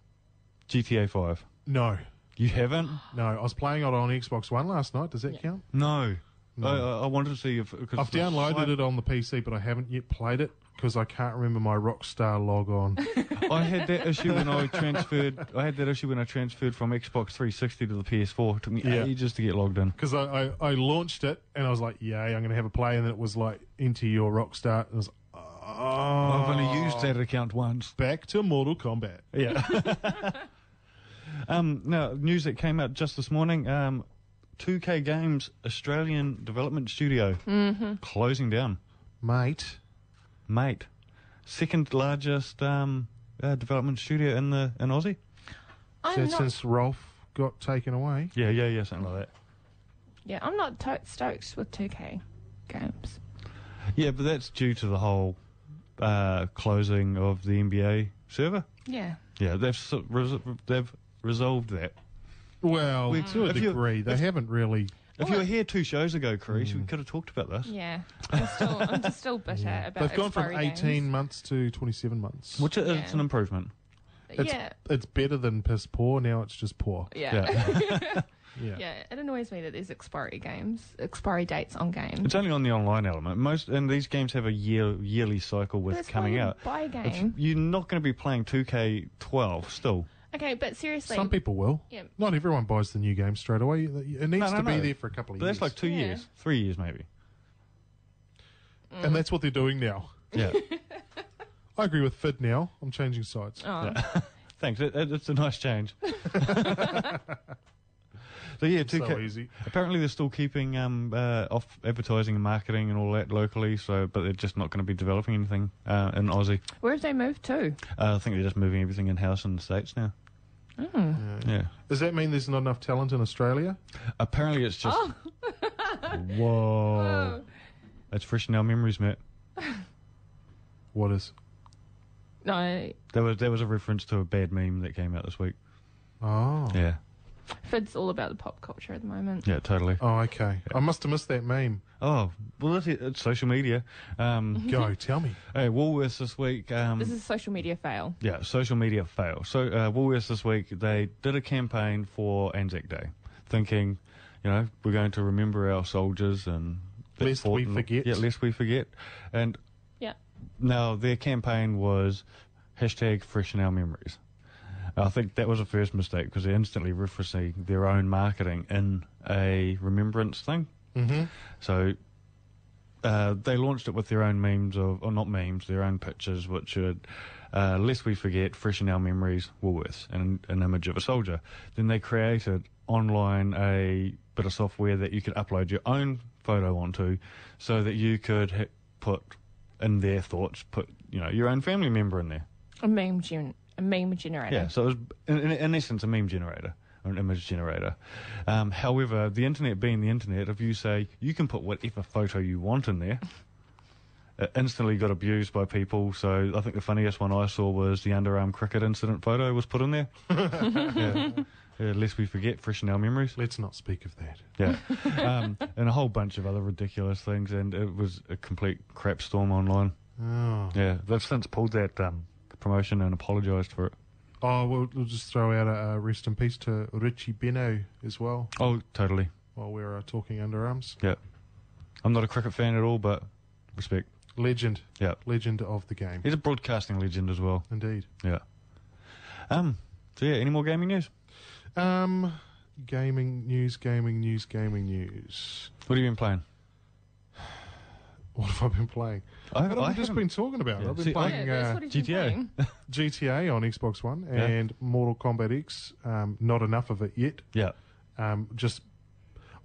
GTA Five. No, You haven't? no. I was playing it on Xbox One last night. Does that count? No. No. I, I, I wanted to see if cause I've downloaded hype- it on the PC, but I haven't yet played it because I can't remember my Rockstar log on. I had that issue when I transferred. I had that issue when I transferred from Xbox 360 to the PS4. It took me Yeah. ages to get logged in. Because I, I, I launched it and I was like, yay, I'm going to have a play. And then it was like, "Into your Rockstar. And I was oh. I've only used ah. that account once. Back to Mortal Kombat. Yeah. um, now, news that came out just this morning. Um, 2K Games Australian Development Studio closing down. Mate. Mate, second largest um, uh, development studio in the in Aussie. I'm So not. since Rolf got taken away. Yeah, yeah, yeah, something like that. Yeah, I'm not to- stoked with 2K games. Yeah, but that's due to the whole uh, closing of the NBA server. Yeah. Yeah, they've they've resolved that. Well, We- to a degree. They if- haven't really. If you were here two shows ago, Charis, we mm. could have talked about this. Yeah. I'm still, I'm just still bitter about They've gone from expiry 18 games. months to 27 months. Which is Yeah. an improvement. It's, Yeah. it's better than piss poor. Now it's just poor. Yeah. Yeah. Yeah. Yeah, it annoys me that there's expiry games, expiry dates on games. It's only on the online element. Most and these games have a year yearly cycle with That's why coming you out. buy a If game. you're not going to be playing 2K12 still. Okay, but seriously, Some people will. Yeah. Not everyone buys the new game straight away. It needs No, no, to be no. there for a couple of But years. that's like two Yeah. years, three years maybe. and that's what they're doing now. Yeah. I agree with Phid now. I'm changing sides. Oh. Thanks. It, it- it's a nice change. so yeah, 2K. So easy. Apparently, they're still keeping um, uh, off advertising and marketing and all that locally. So, but they're just not going to be developing anything uh, in Aussie. Where have they moved to? Uh, I think they're just moving everything in house in the states now. Oh. Yeah. Does that mean there's not enough talent in Australia? Apparently, it's just. Oh. Whoa. That's fresh in our memories, Matt. What is? No, There was there was a reference to a bad meme that came out this week. Oh. Yeah. Phid's all about the pop culture at the moment. Yeah, totally. Oh, okay. I must have missed that meme. Oh, well, that's it. It's social media. Um, Go, tell me. hey, Woolworths this week. Um, This is a social media fail. Yeah, social media fail. So uh, Woolworths this week they did a campaign for Anzac Day, thinking, you know, we're going to remember our soldiers and that Lest fought we and- forget. Yeah, lest we forget. And Yeah. now their campaign was hashtag freshen our memories. I think that was a first mistake because they're instantly referencing their own marketing in a remembrance thing. Mm-hmm. So uh, they launched it with their own memes of, or not memes, their own pictures, which would, uh, lest we forget, freshen our memories, Woolworths, and an image of a soldier. Then they created online a bit of software that you could upload your own photo onto, so that you could hit, put in their thoughts, put you know your own family member in there. A meme gen- a meme generator. Yeah, so it was in, in, in essence a meme generator or an image generator. Um, however, the internet being the internet, if you say you can put whatever photo you want in there, it instantly got abused by people. So I think the funniest one I saw was the underarm cricket incident photo was put in there. yeah. Yeah, lest we forget, fresh in our memories. Let's not speak of that. Yeah, um, and a whole bunch of other ridiculous things, and it was a complete crap storm online. Oh. Yeah, they've since pulled that um, promotion and apologised for it. Oh, we'll, we'll just throw out a, a rest in peace to Richie Benaud as well. Oh, totally. While we're uh, talking underarms, Yeah, I'm not a cricket fan at all, but respect. legend, Yeah, legend of the game, he's a broadcasting legend as well. indeed. Yeah. Um. So yeah, any more gaming news? Um, gaming news, gaming news, gaming news. What have you been playing? What have I been playing? I- what have I I just been talking about? Yeah. I've been See, I- playing Yeah, uh, what he's been GTA. playing. GTA on Xbox One Yeah. and Mortal Kombat X. Um, not enough of it yet. Yeah. Um, just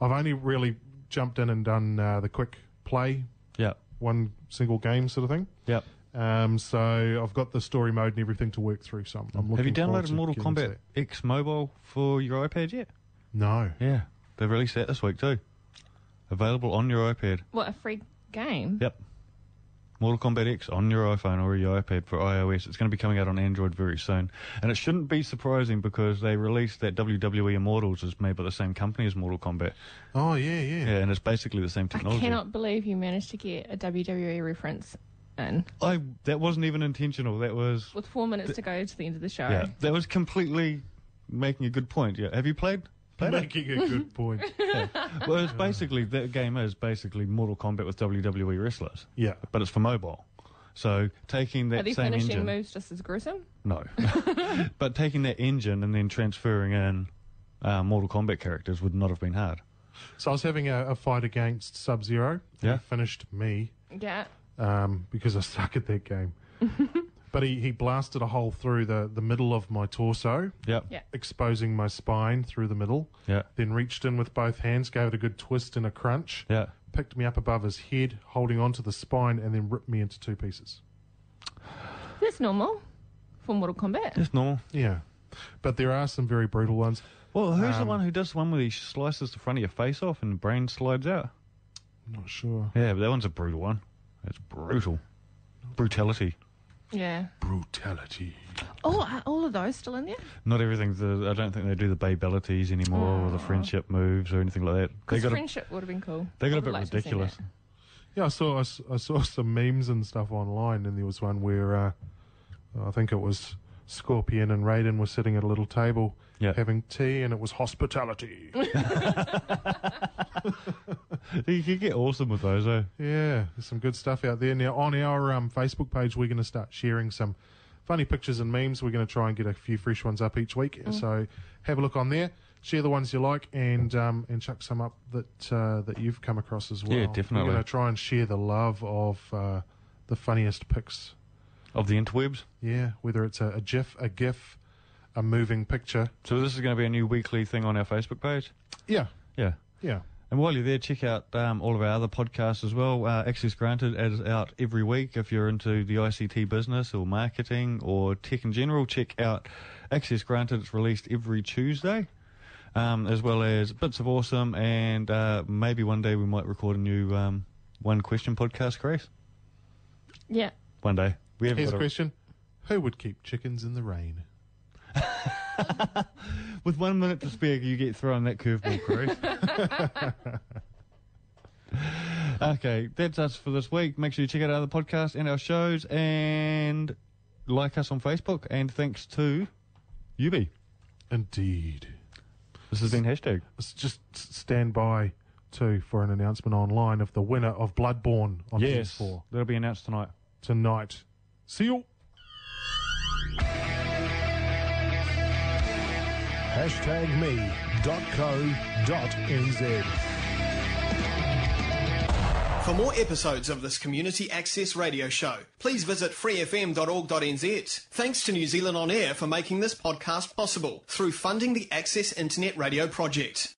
I've only really jumped in and done uh, the quick play, Yeah. one single game sort of thing. Yeah. Um, so I've got the story mode and everything to work through. So I'm, I'm looking Have you downloaded to Mortal getting Kombat. X Mobile for your iPad yet? No. Yeah. They've released that this week too. Available on your iPad. What a free game. Yep. Mortal Kombat X on your iPhone or your iPad for iOS. It's going to be coming out on Android very soon. And it shouldn't be surprising because they released that WWE Immortals is made by the same company as Mortal Kombat. Oh yeah, yeah. Yeah, and it's basically the same technology. I cannot believe you managed to get a WWE reference in I that wasn't even intentional. That was with four minutes to go to the end of the show. yeah. That was completely making a good point. Yeah. Have you played? Played it? Making a good point. Well, it's basically that game is basically Mortal Kombat with WWE wrestlers. Yeah. But it's for mobile. So taking that Are that they same finishing engine, moves just as gruesome? no, but taking that engine and then transferring in uh, Mortal Kombat characters would not have been hard. So I was having a, a fight against Sub Zero. Yeah. He finished me Yeah. um, because I suck at that game. but he, he blasted a hole through the, the middle of my torso, Yep. Yeah. exposing my spine through the middle. Yeah. Then reached in with both hands, gave it a good twist and a crunch, Yeah. picked me up above his head, holding onto the spine, and then ripped me into two pieces. That's normal for Mortal Kombat. It's normal. Yeah. But there are some very brutal ones. Well, who's the Um, one who does the one where he slices the front of your face off and the brain slides out? I'm not sure. Yeah, but that one's a brutal one. It's brutal. Brutality. Yeah. Brutality. Oh, are all of those still in there? Not everything's the. I don't think they do the babalities anymore or the friendship moves or anything like that. They Because got a, friendship would have been cool. they got I a would bit like to have seen ridiculous. that. Yeah, I saw I, s- I saw some memes and stuff online, and there was one where uh, I think it was Scorpion and Raiden were sitting at a little table Yeah. having tea, and it was hospitality. you could get awesome with those, though. yeah, there's some good stuff out there. Now on our um, Facebook page, we're going to start sharing some funny pictures and memes. We're going to try and get a few fresh ones up each week. So have a look on there. Share the ones you like, and um, and chuck some up that uh, that you've come across as well. Yeah, definitely. We're going to try and share the love of uh, the funniest pics Of the interwebs. Yeah, whether it's a, a GIF, a GIF, a moving picture. So this is going to be a new weekly thing on our Facebook page. Yeah, Yeah. yeah. And while you're there, check out um, all of our other podcasts as well. Uh, Access Granted is out every week. If you're into the ICT business or marketing or tech in general, check out Access Granted. It's released every Tuesday, um, as well as Bits of Awesome. And uh, maybe one day we might record a new um, One Question podcast, Grace. Yeah. One day. We haven't Here's a got a- question: Who would keep chickens in the rain? With one minute to spare, you get thrown that curveball, Grace. okay, that's us for this week. Make sure you check out our other podcasts and our shows and like us on Facebook. And thanks to Yoobee. Indeed. This has been hashtag. Let's just stand by too for an announcement online of the winner of Bloodborne on Yes, PS4 that'll be announced tonight. tonight. See you. Hashtag me.co.nz. For more episodes of this community access radio show, please visit freefm.org.nz. Thanks to New Zealand On Air for making this podcast possible through funding the Access Internet Radio project.